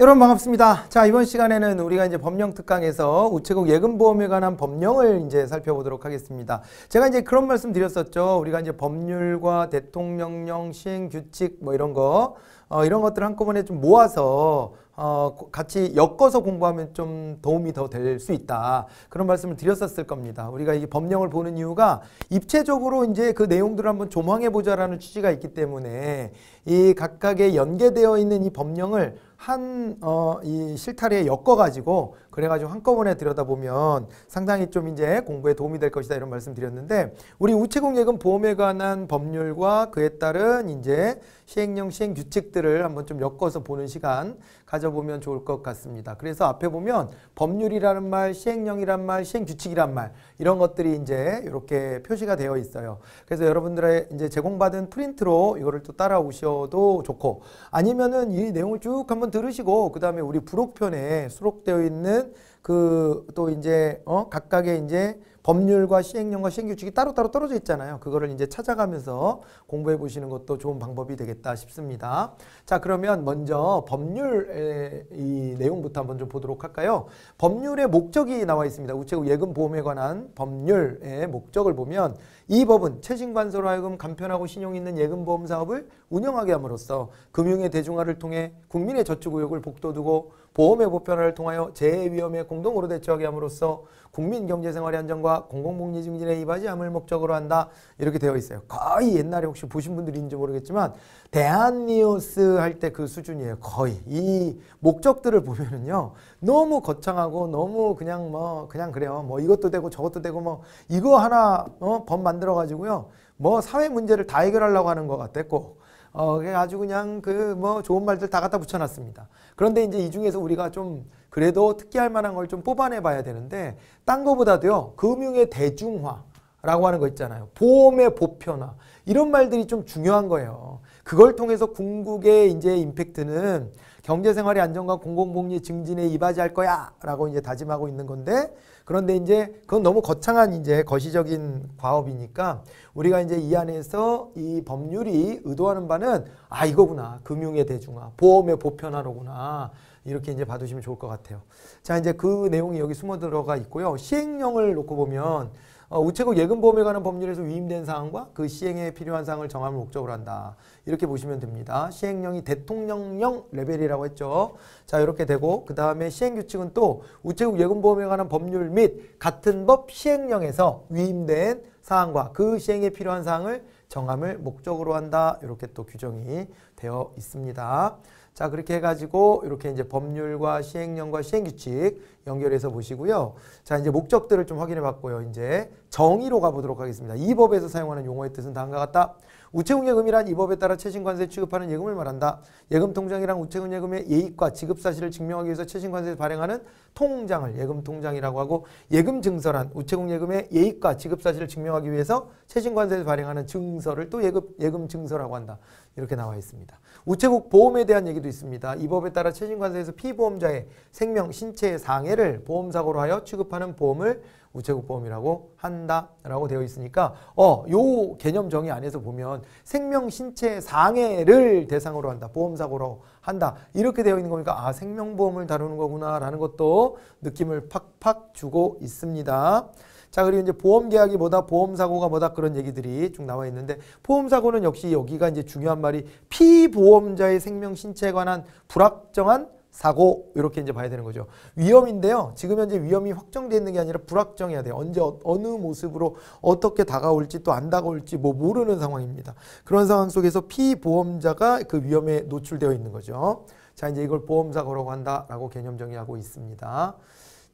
여러분 반갑습니다. 자, 이번 시간에는 우리가 이제 법령 특강에서 우체국 예금보험에 관한 법령을 이제 살펴보도록 하겠습니다. 제가 이제 그런 말씀 드렸었죠. 우리가 이제 법률과 대통령령, 시행 규칙 뭐 이런 거, 어, 이런 것들 을 한꺼번에 좀 모아서 어, 같이 엮어서 공부하면 좀 도움이 더 될 수 있다. 그런 말씀을 드렸었을 겁니다. 우리가 이 법령을 보는 이유가 입체적으로 이제 그 내용들을 한번 조망해 보자라는 취지가 있기 때문에 이 각각의 연계되어 있는 이 법령을 한, 어, 이 실타래에 엮어가지고, 그래가지고 한꺼번에 들여다보면 상당히 좀 이제 공부에 도움이 될 것이다 이런 말씀 드렸는데, 우리 우체국 예금 보험에 관한 법률과 그에 따른 이제 시행령 시행 규칙들을 한번 좀 엮어서 보는 시간 가져보면 좋을 것 같습니다. 그래서 앞에 보면 법률이라는 말, 시행령이란 말, 시행 규칙이란 말, 이런 것들이 이제 이렇게 표시가 되어 있어요. 그래서 여러분들의 이제 제공받은 프린트로 이거를 또 따라오셔도 좋고, 아니면은 이 내용을 쭉 한번 들으시고 그 다음에 우리 부록편에 수록되어 있는 그 또 이제 어 각각의 이제 법률과 시행령과 시행규칙이 따로따로 떨어져 있잖아요. 그거를 이제 찾아가면서 공부해 보시는 것도 좋은 방법이 되겠다 싶습니다. 자, 그러면 먼저 법률의 이 내용부터 한번 좀 보도록 할까요? 법률의 목적이 나와 있습니다. 우체국 예금 보험에 관한 법률의 목적을 보면 이 법은 최신관서로 하여금 간편하고 신용 있는 예금 보험 사업을 운영하게 함으로써 금융의 대중화를 통해 국민의 저축 의욕을 복돋우고 보험의 보편화를 통하여 재해 위험에 공동으로 대처하게 함으로써 국민 경제 생활의 안정과 공공복리 증진에 이바지 함을 목적으로 한다. 이렇게 되어 있어요. 거의 옛날에 혹시 보신 분들인지 모르겠지만 대한니우스 할 때 그 수준이에요. 거의 이 목적들을 보면은요 너무 거창하고 너무 그냥 뭐 그냥 그래요. 뭐 이것도 되고 저것도 되고 뭐 이거 하나 어, 법 만들어 가지고요 뭐 사회 문제를 다 해결하려고 하는 것 같았고 어, 아주 그냥 그 뭐 좋은 말들 다 갖다 붙여놨습니다. 그런데 이제 이 중에서 우리가 좀 그래도 특기할 만한 걸 좀 뽑아내 봐야 되는데 딴 거보다도요 금융의 대중화 라고 하는 거 있잖아요. 보험의 보편화 이런 말들이 좀 중요한 거예요. 그걸 통해서 궁극의 이제 임팩트는 경제생활의 안정과 공공복리 증진에 이바지할 거야 라고 이제 다짐하고 있는 건데 그런데 이제 그건 너무 거창한 이제 거시적인 과업이니까 우리가 이제 이 안에서 이 법률이 의도하는 바는 아 이거구나 금융의 대중화 보험의 보편화로구나 이렇게 이제 봐두시면 좋을 것 같아요. 자 이제 그 내용이 여기 숨어 들어가 있고요. 시행령을 놓고 보면 어, 우체국 예금보험에 관한 법률에서 위임된 사항과 그 시행에 필요한 사항을 정함을 목적으로 한다. 이렇게 보시면 됩니다. 시행령이 대통령령 레벨이라고 했죠. 자 이렇게 되고 그 다음에 시행규칙은 또 우체국 예금보험에 관한 법률 및 같은 법 시행령에서 위임된 사항과 그 시행에 필요한 사항을 정함을 목적으로 한다. 이렇게 또 규정이 되어 있습니다. 자 그렇게 해가지고 이렇게 이제 법률과 시행령과 시행규칙 연결해서 보시고요. 자 이제 목적들을 좀 확인해 봤고요. 이제 정의로 가보도록 하겠습니다. 이 법에서 사용하는 용어의 뜻은 다음과 같다. 우체국 예금이란 이 법에 따라 최신관세 취급하는 예금을 말한다. 예금 통장이란 우체국 예금의 예익과 지급 사실을 증명하기 위해서 최신관세에서 발행하는 통장을 예금 통장이라고 하고 예금 증서란 우체국 예금의 예익과 지급 사실을 증명하기 위해서 최신관세에서 발행하는 증서를 또 예금 예금 증서라고 한다. 이렇게 나와 있습니다. 우체국 보험에 대한 얘기도 있습니다. 이 법에 따라 최신관세에서 피보험자의 생명, 신체의 상해를 보험사고로 하여 취급하는 보험을 우체국 보험이라고 한다라고 되어 있으니까 어, 요 개념 정의 안에서 보면 생명 신체 상해를 대상으로 한다. 보험 사고로 한다. 이렇게 되어 있는 거니까 아, 생명보험을 다루는 거구나라는 것도 느낌을 팍팍 주고 있습니다. 자, 그리고 이제 보험 계약이 뭐다, 보험 사고가 뭐다 그런 얘기들이 쭉 나와 있는데 보험 사고는 역시 여기가 이제 중요한 말이 피보험자의 생명 신체에 관한 불확정한 사고 이렇게 이제 봐야 되는 거죠. 위험인데요. 지금 현재 위험이 확정되어 있는 게 아니라 불확정해야 돼요. 언제 어, 느 모습으로 어떻게 다가올지 또 안 다가올지 뭐 모르는 상황입니다. 그런 상황 속에서 피보험자가 그 위험에 노출되어 있는 거죠. 자 이제 이걸 보험사고라고 한다라고 개념 정의하고 있습니다.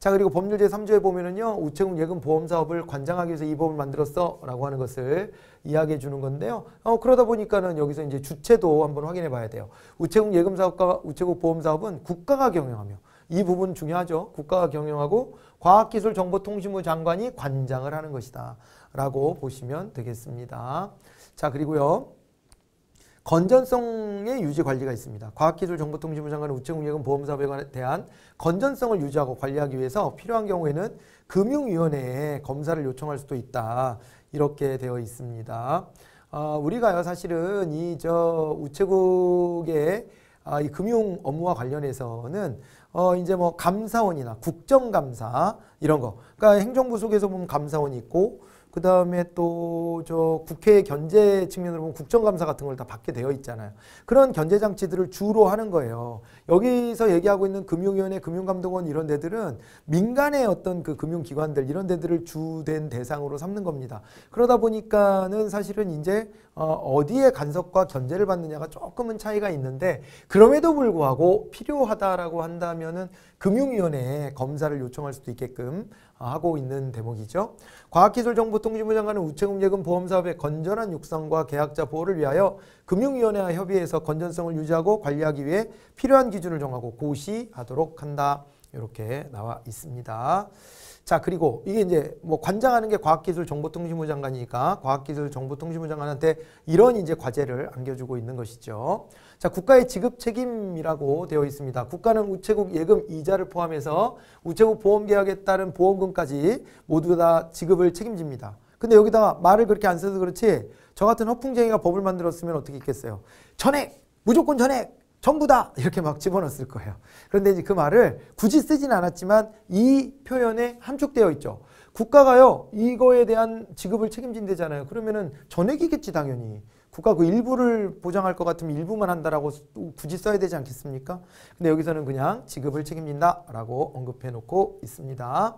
자 그리고 법률 제3조에 보면은요 우체국 예금 보험 사업을 관장하기 위해서 이 법을 만들었어 라고 하는 것을 이야기해 주는 건데요. 어, 그러다 보니까는 여기서 이제 주체도 한번 확인해 봐야 돼요. 우체국 예금 사업과 우체국 보험 사업은 국가가 경영하며 이 부분 중요하죠. 국가가 경영하고 과학기술정보통신부 장관이 관장을 하는 것이다 라고 보시면 되겠습니다. 자 그리고요 건전성의 유지 관리가 있습니다. 과학기술정보통신부 장관은 우체국예금 보험사업에 대한 건전성을 유지하고 관리하기 위해서 필요한 경우에는 금융위원회에 검사를 요청할 수도 있다. 이렇게 되어 있습니다. 어, 우리가요 사실은 이 저 우체국의 아, 이 금융 업무와 관련해서는 어 이제 뭐 감사원이나 국정감사 이런 거. 그러니까 행정부 속에서 보면 감사원이 있고 그 다음에 또 저 국회 견제 측면으로 보면 국정감사 같은 걸 다 받게 되어 있잖아요. 그런 견제 장치들을 주로 하는 거예요. 여기서 얘기하고 있는 금융위원회, 금융감독원 이런 데들은 민간의 어떤 그 금융기관들 이런 데들을 주된 대상으로 삼는 겁니다. 그러다 보니까는 사실은 이제 어, 어디에 간섭과 견제를 받느냐가 조금은 차이가 있는데 그럼에도 불구하고 필요하다라고 한다면은 금융위원회에 검사를 요청할 수도 있게끔 하고 있는 대목이죠. 과학기술정보통신부 장관은 우체국 예금 보험사업의 건전한 육성과 계약자 보호를 위하여 금융위원회와 협의해서 건전성을 유지하고 관리하기 위해 필요한 기준을 정하고 고시하도록 한다. 이렇게 나와 있습니다. 자 그리고 이게 이제 뭐 관장하는 게 과학기술정보통신부 장관이니까 과학기술정보통신부 장관한테 이런 이제 과제를 안겨주고 있는 것이죠. 자 국가의 지급 책임이라고 되어 있습니다. 국가는 우체국 예금 이자를 포함해서 우체국 보험계약에 따른 보험금까지 모두 다 지급을 책임집니다. 근데 여기다가 말을 그렇게 안 써서 그렇지 저 같은 허풍쟁이가 법을 만들었으면 어떻게 했겠어요. 전액! 무조건 전액! 전부 다 이렇게 막 집어넣었을 거예요. 그런데 이제 그 말을 굳이 쓰진 않았지만 이 표현에 함축되어 있죠. 국가가요 이거에 대한 지급을 책임진대잖아요. 그러면은 전액이겠지 당연히. 국가 그 일부를 보장할 것 같으면 일부만 한다라고 굳이 써야 되지 않겠습니까? 근데 여기서는 그냥 지급을 책임진다라고 언급해 놓고 있습니다.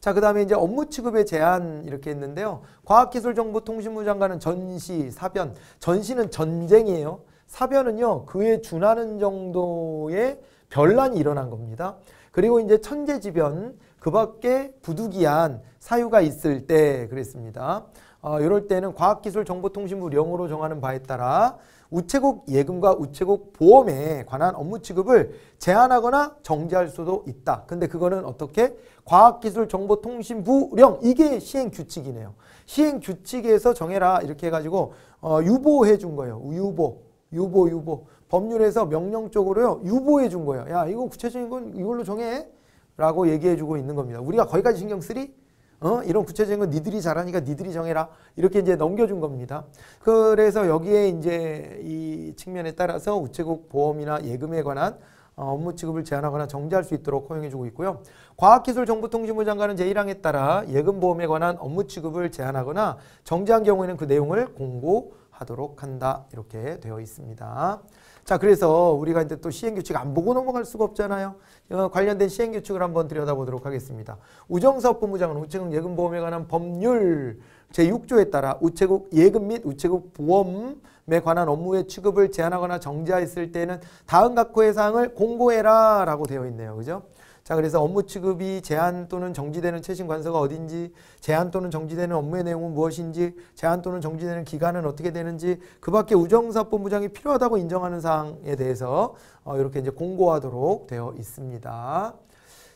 자, 그 다음에 이제 업무 취급의 제한 이렇게 했는데요. 과학기술정보통신부 장관은 전시, 사변. 전시는 전쟁이에요. 사변은요, 그에 준하는 정도의 변란이 일어난 겁니다. 그리고 이제 천재지변, 그 밖에 부득이한 사유가 있을 때 그랬습니다. 어, 이럴 때는 과학기술정보통신부 령으로 정하는 바에 따라 우체국 예금과 우체국 보험에 관한 업무 취급을 제한하거나 정지할 수도 있다. 근데 그거는 어떻게? 과학기술정보통신부령 이게 시행규칙이네요. 시행규칙에서 정해라 이렇게 해가지고 어, 유보해 준 거예요. 유보. 유보 유보 법률에서 명령적으로요 유보해 준 거예요. 야 이거 구체적인 건 이걸로 정해 라고 얘기해 주고 있는 겁니다. 우리가 거기까지 신경 쓰리? 어? 이런 구체적인 건 니들이 잘하니까 니들이 정해라. 이렇게 이제 넘겨준 겁니다. 그래서 여기에 이제 이 측면에 따라서 우체국 보험이나 예금에 관한 어, 업무 취급을 제한하거나 정지할 수 있도록 허용해주고 있고요. 과학기술정보통신부 장관은 제1항에 따라 예금보험에 관한 업무 취급을 제한하거나 정지한 경우에는 그 내용을 공고 하도록 한다. 이렇게 되어 있습니다. 자, 그래서 우리가 이제 또 시행규칙 안 보고 넘어갈 수가 없잖아요. 어, 관련된 시행규칙을 한번 들여다보도록 하겠습니다. 우정사업 본부장은 우체국 예금보험에 관한 법률 제6조에 따라 우체국 예금 및 우체국 보험에 관한 업무의 취급을 제한하거나 정지하였을 때는 다음 각호의 사항을 공고해라 라고 되어 있네요. 그죠? 자, 그래서 업무 취급이 제한 또는 정지되는 최신 관서가 어딘지, 제한 또는 정지되는 업무의 내용은 무엇인지, 제한 또는 정지되는 기간은 어떻게 되는지, 그 밖에 우정사법부장이 필요하다고 인정하는 사항에 대해서 어, 이렇게 이제 공고하도록 되어 있습니다.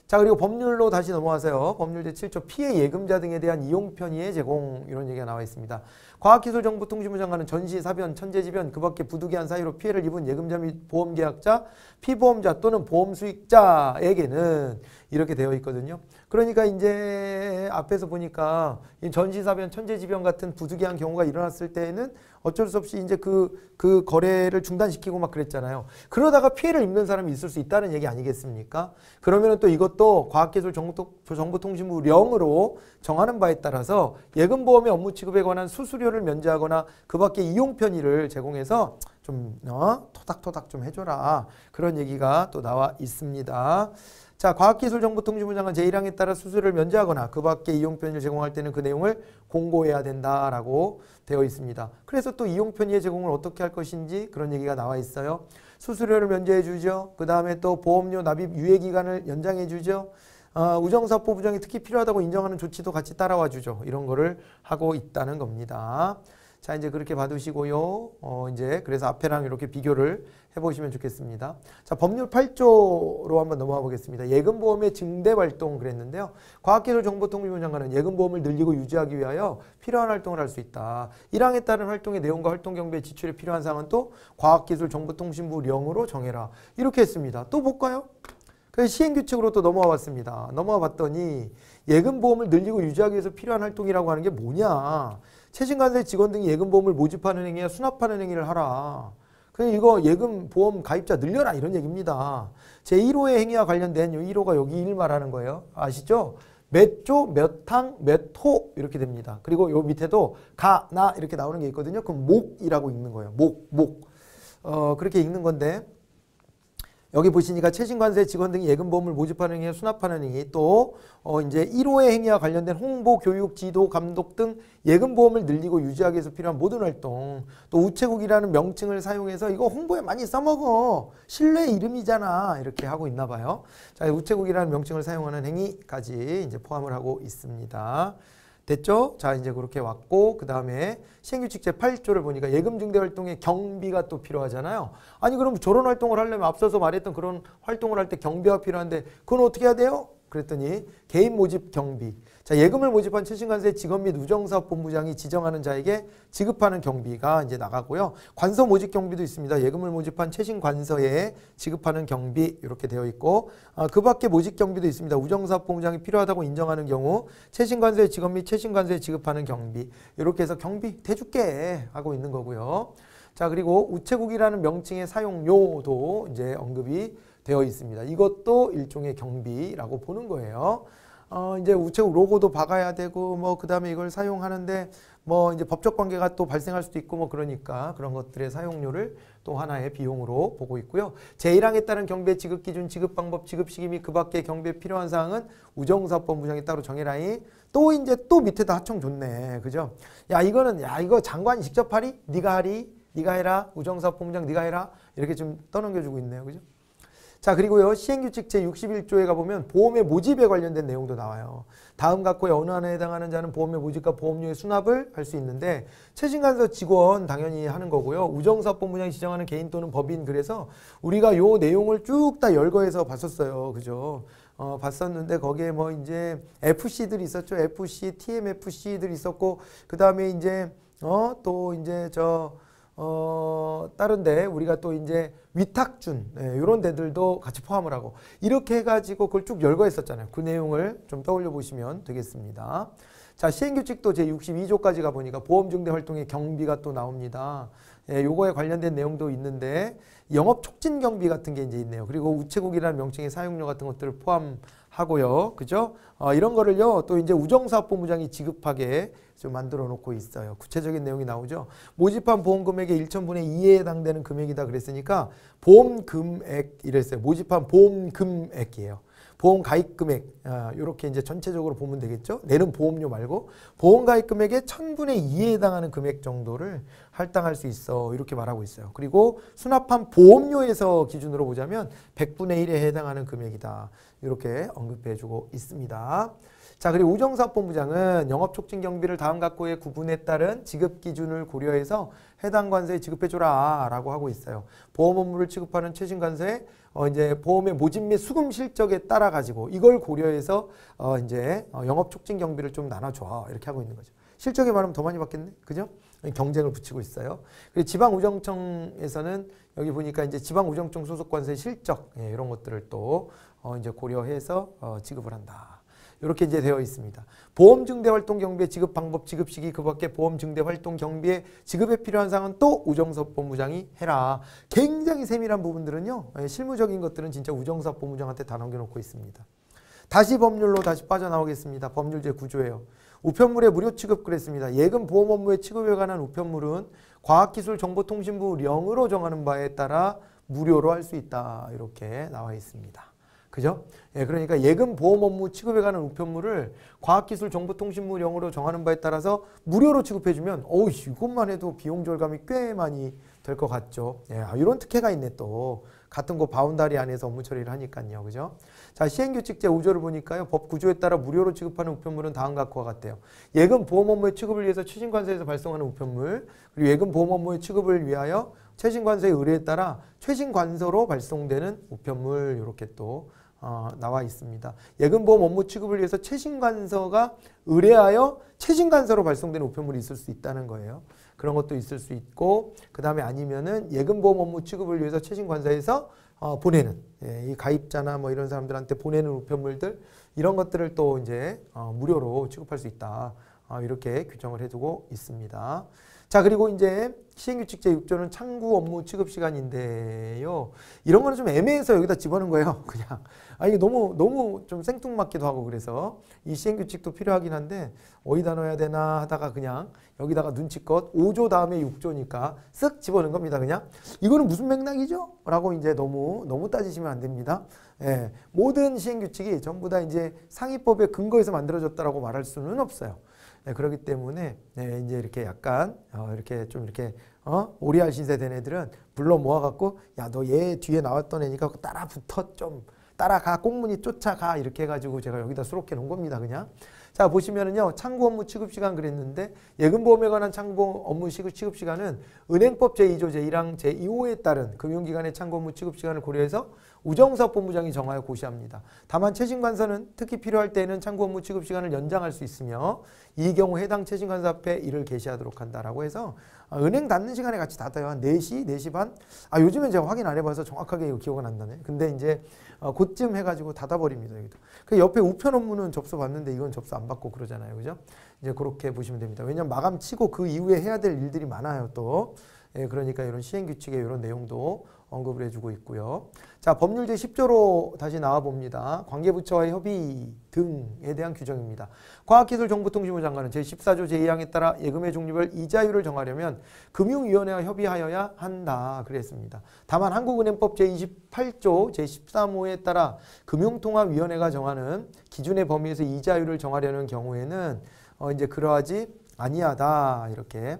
자 그리고 법률로 다시 넘어와서요. 법률 제7조 피해 예금자 등에 대한 이용 편의의 제공 이런 얘기가 나와 있습니다. 과학기술정보통신부 장관은 전시, 사변, 천재지변 그 밖에 부득이한 사유로 피해를 입은 예금자 및 보험계약자, 피보험자 또는 보험수익자에게는 이렇게 되어 있거든요. 그러니까 이제 앞에서 보니까 전시사변, 천재지변 같은 부득이한 경우가 일어났을 때에는 어쩔 수 없이 이제 그, 그 거래를 중단시키고 막 그랬잖아요. 그러다가 피해를 입는 사람이 있을 수 있다는 얘기 아니겠습니까? 그러면 또 이것도 과학기술정보통신부령으로 정하는 바에 따라서 예금보험의 업무 취급에 관한 수수료를 면제하거나 그 밖에 이용 편의를 제공해서 좀 어? 토닥토닥 좀 해줘라. 그런 얘기가 또 나와 있습니다. 자, 과학기술정보통신부 장관 제1항에 따라 수수료를 면제하거나 그 밖에 이용 편의를 제공할 때는 그 내용을 공고해야 된다라고 되어 있습니다. 그래서 또 이용 편의의 제공을 어떻게 할 것인지 그런 얘기가 나와 있어요. 수수료를 면제해 주죠. 그 다음에 또 보험료 납입 유예 기간을 연장해 주죠. 어, 우정사법 부정이 특히 필요하다고 인정하는 조치도 같이 따라와 주죠. 이런 거를 하고 있다는 겁니다. 자, 이제 그렇게 받으시고요. 어, 이제 그래서 앞에랑 이렇게 비교를 해보시면 좋겠습니다. 자, 법률 8조로 한번 넘어가 보겠습니다. 예금보험의 증대 활동 그랬는데요. 과학기술정보통신부 장관은 예금보험을 늘리고 유지하기 위하여 필요한 활동을 할 수 있다. 1항에 따른 활동의 내용과 활동 경비의 지출에 필요한 사항은 또 과학기술정보통신부령으로 정해라. 이렇게 했습니다. 또 볼까요? 그 시행규칙으로 또 넘어와 봤습니다. 넘어와 봤더니 예금보험을 늘리고 유지하기 위해서 필요한 활동이라고 하는 게 뭐냐. 최신관세 직원 등이 예금보험을 모집하는 행위야 수납하는 행위를 하라. 그 이거 예금 보험 가입자 늘려라 이런 얘기입니다. 제 1호의 행위와 관련된 요 1호가 여기 일 말하는 거예요. 아시죠? 몇 조, 몇 항, 몇 호 이렇게 됩니다. 그리고 요 밑에도 가, 나 이렇게 나오는 게 있거든요. 그럼 목이라고 읽는 거예요. 목, 목. 어, 그렇게 읽는 건데 여기 보시니까 최신관세 직원 등이 예금보험을 모집하는 행위, 수납하는 행위, 또 어 이제 1호의 행위와 관련된 홍보, 교육, 지도, 감독 등 예금보험을 늘리고 유지하기 위해서 필요한 모든 활동, 또 우체국이라는 명칭을 사용해서 이거 홍보에 많이 써먹어. 신뢰 이름이잖아. 이렇게 하고 있나 봐요. 자, 우체국이라는 명칭을 사용하는 행위까지 이제 포함을 하고 있습니다. 됐죠? 자 이제 그렇게 왔고 그 다음에 시행규칙 제8조를 보니까 예금증대 활동에 경비가 또 필요하잖아요. 아니 그럼 저런 활동을 하려면 앞서서 말했던 그런 활동을 할 때 경비가 필요한데 그건 어떻게 해야 돼요? 그랬더니 개인 모집 경비. 자, 예금을 모집한 최신관세 직원 및 우정사업본부장이 지정하는 자에게 지급하는 경비가 이제 나가고요. 관서 모집 경비도 있습니다. 예금을 모집한 최신관서에 지급하는 경비 이렇게 되어 있고 아, 그 밖에 모집 경비도 있습니다. 우정사업본부장이 필요하다고 인정하는 경우 최신관세 직원 및 최신관서에 지급하는 경비 이렇게 해서 경비 대줄게 하고 있는 거고요. 자, 그리고 우체국이라는 명칭의 사용료도 이제 언급이 되어 있습니다. 이것도 일종의 경비라고 보는 거예요. 어, 이제 우체국 로고도 박아야 되고, 뭐, 그 다음에 이걸 사용하는데, 뭐, 이제 법적 관계가 또 발생할 수도 있고, 뭐, 그러니까 그런 것들의 사용료를 또 하나의 비용으로 보고 있고요. 제1항에 따른 경비 지급 기준, 지급 방법, 지급 시기 및 그 밖의 경비에 필요한 사항은 우정사업본부장이 따로 정해라니 또 이제 또 밑에다 하청 좋네. 그죠? 야, 이거는, 야, 이거 장관이 직접 하리? 네가 하리? 네가 해라? 우정사업본부장 네가 해라? 이렇게 좀 떠넘겨주고 있네요. 그죠? 자 그리고요 시행규칙 제61조에 가보면 보험의 모집에 관련된 내용도 나와요. 다음 각호의 어느 하나에 해당하는 자는 보험의 모집과 보험료의 수납을 할 수 있는데 최신간서 직원 당연히 하는 거고요. 우정사업본부장이 지정하는 개인 또는 법인 그래서 우리가 요 내용을 쭉 다 열거해서 봤었어요. 그죠? 어, 봤었는데 거기에 뭐 이제 FC들이 있었죠. FC, TMFC들이 있었고 그 다음에 이제 어 또 이제 저 어, 다른데 우리가 또 이제 위탁준 네, 이런 데들도 같이 포함을 하고 이렇게 해가지고 그걸 쭉 열거했었잖아요. 그 내용을 좀 떠올려 보시면 되겠습니다. 자 시행규칙도 제 62조까지 가보니까 보험증대 활동의 경비가 또 나옵니다. 예, 요거에 관련된 내용도 있는데 영업 촉진 경비 같은 게 이제 있네요. 그리고 우체국이라는 명칭의 사용료 같은 것들을 포함 하고요. 그죠? 어, 이런 거를요. 또 이제 우정사업본부장이 지급하게 좀 만들어 놓고 있어요. 구체적인 내용이 나오죠. 모집한 보험 금액의 1천분의 2에 해당되는 금액이다 그랬으니까 보험 금액 이랬어요. 모집한 보험 금액이에요. 보험 가입 금액 이렇게 아, 이제 전체적으로 보면 되겠죠. 내는 보험료 말고 보험 가입 금액의 천분의 2에 해당하는 금액 정도를 할당할 수 있어 이렇게 말하고 있어요. 그리고 수납한 보험료에서 기준으로 보자면 100분의 1에 해당하는 금액이다 이렇게 언급해주고 있습니다. 자 그리고 우정사업본부장은 영업촉진 경비를 다음 각호의 구분에 따른 지급 기준을 고려해서 해당 관세에 지급해줘라 라고 하고 있어요. 보험 업무를 취급하는 최신 관세에 어 이제 보험의 모집 및 수금 실적에 따라 가지고 이걸 고려해서 어 이제 어 영업 촉진 경비를 좀 나눠줘 이렇게 하고 있는 거죠. 실적에 말하면 더 많이 받겠네, 그죠? 경쟁을 붙이고 있어요. 그리고 지방우정청에서는 여기 보니까 이제 지방우정청 소속 관세 실적 예, 이런 것들을 또 어 이제 고려해서 어 지급을 한다. 이렇게 이제 되어 있습니다. 보험 증대 활동 경비의 지급 방법, 지급 시기 그 밖에 보험 증대 활동 경비의 지급에 필요한 사항은 또 우정섭 본부장이 해라. 굉장히 세밀한 부분들은요. 예, 실무적인 것들은 진짜 우정섭 본부장한테 다 넘겨놓고 있습니다. 다시 법률로 다시 빠져나오겠습니다. 법률 제9조예요. 우편물의 무료 취급 그랬습니다. 예금 보험 업무의 취급에 관한 우편물은 과학기술정보통신부령으로 정하는 바에 따라 무료로 할 수 있다. 이렇게 나와 있습니다. 그죠? 예, 그러니까 예금 보험 업무 취급에 관한 우편물을 과학기술정보통신부령으로 정하는 바에 따라서 무료로 취급해주면 어우 이것만 해도 비용 절감이 꽤 많이 될 것 같죠. 예, 아, 이런 특혜가 있네 또. 같은 거 바운다리 안에서 업무 처리를 하니까요. 그죠? 자, 시행규칙 제5조를 보니까요. 법 구조에 따라 무료로 취급하는 우편물은 다음 각과 같아요. 예금 보험 업무의 취급을 위해서 최신관세에서 발송하는 우편물, 그리고 예금 보험 업무의 취급을 위하여 최신관세의 의뢰에 따라 최신관서로 발송되는 우편물 이렇게 또 어, 나와 있습니다. 예금보험 업무 취급을 위해서 최신관서가 의뢰하여 최신관서로 발송되는 우편물이 있을 수 있다는 거예요. 그런 것도 있을 수 있고 그 다음에 아니면은 예금보험 업무 취급을 위해서 최신관서에서 어, 보내는 예, 이 가입자나 뭐 이런 사람들한테 보내는 우편물들 이런 것들을 또 이제 어, 무료로 취급할 수 있다. 어, 이렇게 규정을 해두고 있습니다. 자, 그리고 이제 시행규칙 제6조는 창구 업무 취급 시간인데요. 이런 거는 좀 애매해서 여기다 집어넣은 거예요. 그냥. 아, 이게 너무, 너무 좀 생뚱맞기도 하고 그래서 이 시행규칙도 필요하긴 한데 어디다 넣어야 되나 하다가 그냥 여기다가 눈치껏 5조 다음에 6조니까 쓱 집어넣은 겁니다. 그냥. 이거는 무슨 맥락이죠? 라고 이제 너무, 너무 따지시면 안 됩니다. 예, 모든 시행규칙이 전부 다 이제 상위법의 근거에서 만들어졌다라고 말할 수는 없어요. 네, 그렇기 때문에 네, 이제 이렇게 약간 어, 이렇게 좀 이렇게 어? 오리알 신세 된 애들은 불러 모아갖고 야 너 얘 뒤에 나왔던 애니까 따라 붙어 좀 따라가 꽁무니 쫓아가 이렇게 해가지고 제가 여기다 수록해 놓은 겁니다 그냥 자 보시면은요 창구 업무 취급 시간 그랬는데 예금보험에 관한 창구 업무 취급 시간은 은행법 제2조 제1항 제2호에 따른 금융기관의 창구 업무 취급 시간을 고려해서 우정섭 본부장이 정하여 고시합니다. 다만 최신관서는 특히 필요할 때에는 창구 업무 취급 시간을 연장할 수 있으며 이 경우 해당 최신관서 앞에 이를 게시하도록 한다라고 해서 아, 은행 닫는 시간에 같이 닫아요. 한 4시, 4시 반? 아, 요즘엔 제가 확인 안 해봐서 정확하게 기억은 안 나네. 근데 이제 어, 곧쯤 해가지고 닫아버립니다. 여기도. 그 옆에 우편 업무는 접수 받는데 이건 접수 안 받고 그러잖아요. 그죠? 이제 그렇게 보시면 됩니다. 왜냐면 마감 치고 그 이후에 해야 될 일들이 많아요. 또. 예, 그러니까 이런 시행규칙의 이런 내용도 언급을 해주고 있고요. 자, 법률 제10조로 다시 나와 봅니다. 관계부처와의 협의 등에 대한 규정입니다. 과학기술정보통신부 장관은 제14조 제2항에 따라 예금의 종류별 이자율을 정하려면 금융위원회와 협의하여야 한다. 그랬습니다. 다만 한국은행법 제28조 제13호에 따라 금융통화위원회가 정하는 기준의 범위에서 이자율을 정하려는 경우에는 어, 이제 그러하지 아니하다. 이렇게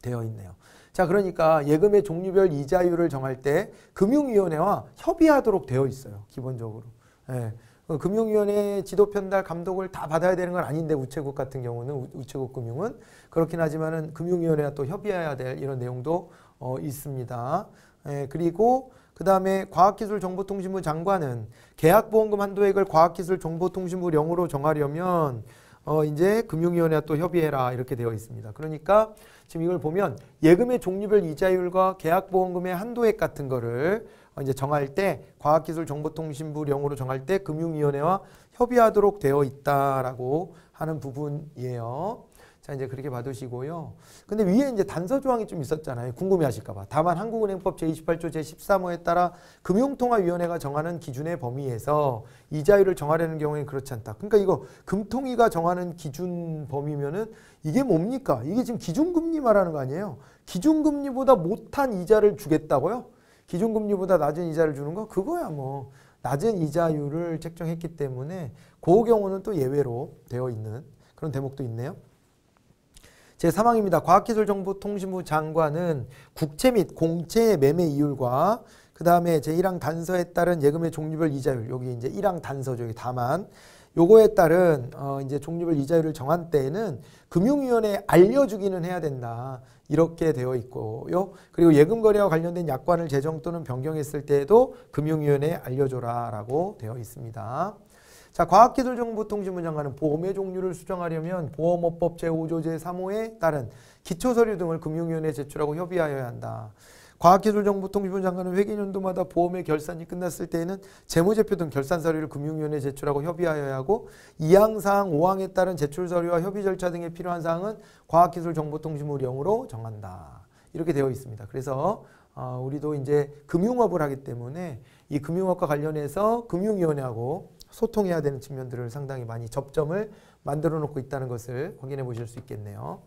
되어 있네요. 자, 그러니까 예금의 종류별 이자율을 정할 때 금융위원회와 협의하도록 되어 있어요. 기본적으로. 예. 그 금융위원회 지도 편달 감독을 다 받아야 되는 건 아닌데 우체국 같은 경우는 우체국 금융은 그렇긴 하지만은 금융위원회와 또 협의해야 될 이런 내용도 어, 있습니다. 예, 그리고 그 다음에 과학기술정보통신부 장관은 계약보험금 한도액을 과학기술정보통신부령으로 정하려면 어, 이제 금융위원회와 또 협의해라 이렇게 되어 있습니다. 그러니까 지금 이걸 보면 예금의 종류별 이자율과 계약보험금의 한도액 같은 거를 이제 정할 때 과학기술정보통신부령으로 정할 때 금융위원회와 협의하도록 되어 있다라고 하는 부분이에요. 자, 이제 그렇게 봐두시고요. 근데 위에 이제 단서 조항이 좀 있었잖아요. 궁금해 하실까봐. 다만 한국은행법 제28조 제13호에 따라 금융통화위원회가 정하는 기준의 범위에서 이자율을 정하려는 경우에는 그렇지 않다. 그러니까 이거 금통위가 정하는 기준 범위면은 이게 뭡니까? 이게 지금 기준금리 말하는 거 아니에요? 기준금리보다 못한 이자를 주겠다고요? 기준금리보다 낮은 이자를 주는 거? 그거야 뭐. 낮은 이자율을 책정했기 때문에 그 경우는 또 예외로 되어 있는 그런 대목도 있네요. 제3항입니다. 과학기술정보통신부 장관은 국채 및 공채 매매 이율과 그 다음에 제1항 단서에 따른 예금의 종류별 이자율 여기 이제 1항 단서죠. 다만 요거에 따른 어 이제 종류별 이자율을 정한 때에는 금융위원회에 알려주기는 해야 된다. 이렇게 되어 있고요. 그리고 예금 거래와 관련된 약관을 제정 또는 변경했을 때에도 금융위원회에 알려줘라라고 되어 있습니다. 자, 과학기술정보통신부 장관은 보험의 종류를 수정하려면 보험업법 제5조 제3호에 따른 기초서류 등을 금융위원회에 제출하고 협의하여야 한다. 과학기술정보통신부 장관은 회계연도마다 보험의 결산이 끝났을 때에는 재무제표 등 결산 서류를 금융위원회에 제출하고 협의하여야 하고 2항사항 5항에 따른 제출 서류와 협의 절차 등에 필요한 사항은 과학기술정보통신부령으로 정한다. 이렇게 되어 있습니다. 그래서 어, 우리도 이제 금융업을 하기 때문에 이 금융업과 관련해서 금융위원회하고 소통해야 되는 측면들을 상당히 많이 접점을 만들어 놓고 있다는 것을 확인해 보실 수 있겠네요.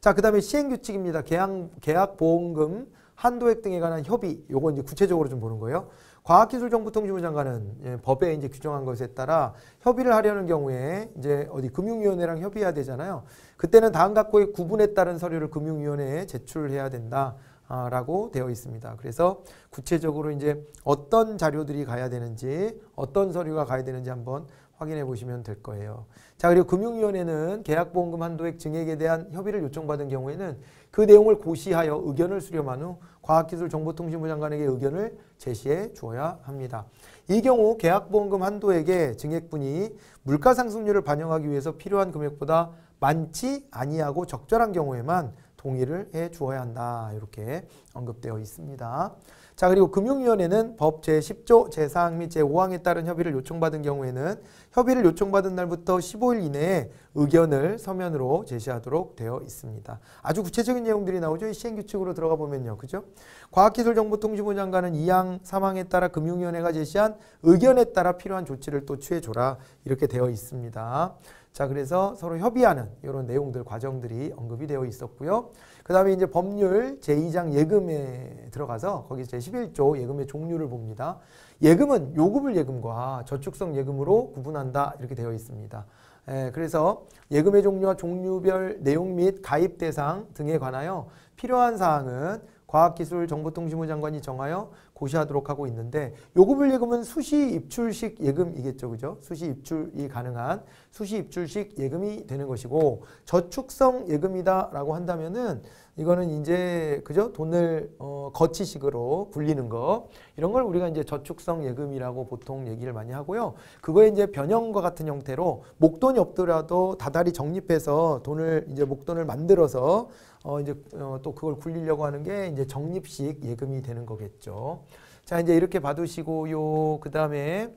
자, 그 다음에 시행규칙입니다. 계약, 계약보험금, 한도액 등에 관한 협의, 요거 이제 구체적으로 좀 보는 거예요. 과학기술정보통신부 장관은 예, 법에 이제 규정한 것에 따라 협의를 하려는 경우에 이제 어디 금융위원회랑 협의해야 되잖아요. 그때는 다음 각고의 구분에 따른 서류를 금융위원회에 제출해야 된다. 라고 되어 있습니다. 그래서 구체적으로 이제 어떤 자료들이 가야 되는지 어떤 서류가 가야 되는지 한번 확인해 보시면 될 거예요. 자 그리고 금융위원회는 계약보험금 한도액 증액에 대한 협의를 요청받은 경우에는 그 내용을 고시하여 의견을 수렴한 후 과학기술정보통신부 장관에게 의견을 제시해 주어야 합니다. 이 경우 계약보험금 한도액의 증액분이 물가상승률을 반영하기 위해서 필요한 금액보다 많지 아니하고 적절한 경우에만 동의를 해 주어야 한다. 이렇게 언급되어 있습니다. 자, 그리고 금융위원회는 법 제10조 제4항 및 제5항에 따른 협의를 요청받은 경우에는 협의를 요청받은 날부터 15일 이내에 의견을 서면으로 제시하도록 되어 있습니다. 아주 구체적인 내용들이 나오죠. 시행규칙으로 들어가 보면요. 그죠? 과학기술정보통신부 장관은 2항, 3항에 따라 금융위원회가 제시한 의견에 따라 필요한 조치를 또 취해줘라. 이렇게 되어 있습니다. 자, 그래서 서로 협의하는 이런 내용들, 과정들이 언급이 되어 있었고요. 그 다음에 이제 법률 제2장 예금에 들어가서 거기 제11조 예금의 종류를 봅니다. 예금은 요금을 예금과 저축성 예금으로 구분한다. 이렇게 되어 있습니다. 예, 그래서 예금의 종류와 종류별 내용 및 가입 대상 등에 관하여 필요한 사항은 과학기술정보통신부 장관이 정하여 고시하도록 하고 있는데 요금을 예금은 수시 입출식 예금이겠죠. 그죠? 수시 입출이 가능한 수시 입출식 예금이 되는 것이고 저축성 예금이다라고 한다면은 이거는 이제 그죠? 돈을 어, 거치식으로 굴리는 거 이런 걸 우리가 이제 저축성 예금이라고 보통 얘기를 많이 하고요. 그거에 이제 변형과 같은 형태로 목돈이 없더라도 다달이 적립해서 돈을 이제 목돈을 만들어서 어 이제 어, 또 그걸 굴리려고 하는 게 이제 적립식 예금이 되는 거겠죠. 자 이제 이렇게 봐두시고요. 그 다음에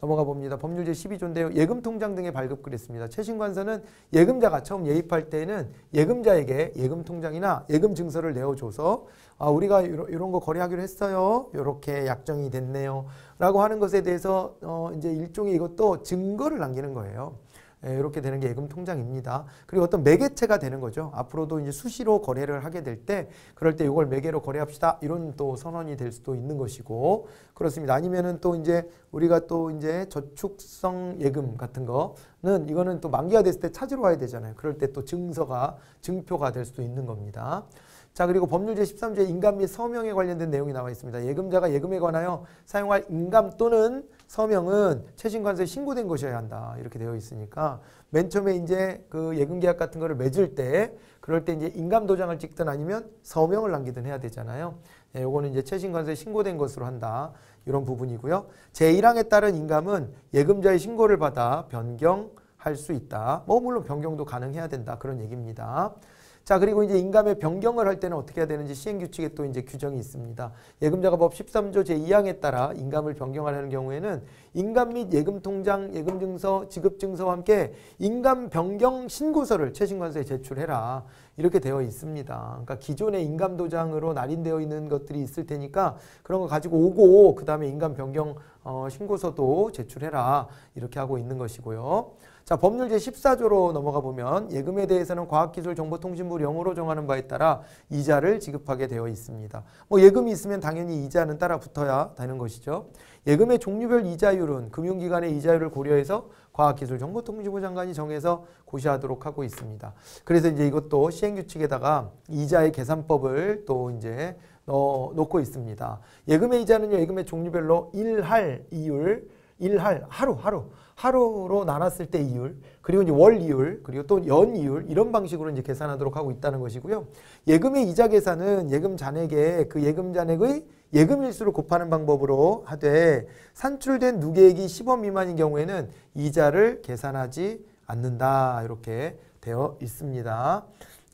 넘어가 봅니다. 법률 제12조인데요. 예금 통장 등의 발급 그랬습니다. 최신관서는 예금자가 처음 예입할 때는 예금자에게 예금 통장이나 예금 증서를 내어줘서 아, 우리가 이런 거 거래하기로 했어요. 이렇게 약정이 됐네요. 라고 하는 것에 대해서 어, 이제 일종의 이것도 증거를 남기는 거예요. 이렇게 예, 되는 게 예금 통장입니다. 그리고 어떤 매개체가 되는 거죠. 앞으로도 이제 수시로 거래를 하게 될 때 그럴 때 이걸 매개로 거래합시다. 이런 또 선언이 될 수도 있는 것이고 그렇습니다. 아니면은 또 이제 우리가 또 이제 저축성 예금 같은 거는 이거는 또 만기가 됐을 때 찾으러 와야 되잖아요. 그럴 때 또 증서가 증표가 될 수도 있는 겁니다. 자 그리고 법률 제13조에 인감 및 서명에 관련된 내용이 나와 있습니다. 예금자가 예금에 관하여 사용할 인감 또는 서명은 최신관서에 신고된 것이어야 한다. 이렇게 되어 있으니까 맨 처음에 이제 그 예금 계약 같은 거를 맺을 때 그럴 때 이제 인감 도장을 찍든 아니면 서명을 남기든 해야 되잖아요. 예, 요거는 이제 최신관서에 신고된 것으로 한다. 이런 부분이고요. 제1항에 따른 인감은 예금자의 신고를 받아 변경할 수 있다. 뭐 물론 변경도 가능해야 된다. 그런 얘기입니다. 자, 그리고 이제 인감의 변경을 할 때는 어떻게 해야 되는지 시행 규칙에 또 이제 규정이 있습니다. 예금자가법 13조 제2항에 따라 인감을 변경하려는 경우에는 인감 및 예금 통장, 예금 증서, 지급 증서와 함께 인감 변경 신고서를 최신관서에 제출해라. 이렇게 되어 있습니다. 그러니까 기존의 인감 도장으로 날인되어 있는 것들이 있을 테니까 그런 거 가지고 오고 그 다음에 인감 변경 어, 신고서도 제출해라. 이렇게 하고 있는 것이고요. 자, 법률 제14조로 넘어가 보면 예금에 대해서는 과학기술정보통신부 령으로 정하는 바에 따라 이자를 지급하게 되어 있습니다. 뭐 예금이 있으면 당연히 이자는 따라 붙어야 되는 것이죠. 예금의 종류별 이자율은 금융기관의 이자율을 고려해서 과학기술정보통신부 장관이 정해서 고시하도록 하고 있습니다. 그래서 이제 이것도 시행규칙에다가 이자의 계산법을 또 이제 넣어 놓고 있습니다. 예금의 이자는요, 예금의 종류별로 1할 이율, 1할 하루 하루 하루로 나눴을 때 이율, 그리고 이제 월 이율, 그리고 또 연 이율 이런 방식으로 이제 계산하도록 하고 있다는 것이고요. 예금의 이자 계산은 예금 잔액에 그 예금 잔액의 예금 일수를 곱하는 방법으로 하되 산출된 누계액이 10원 미만인 경우에는 이자를 계산하지 않는다. 이렇게 되어 있습니다.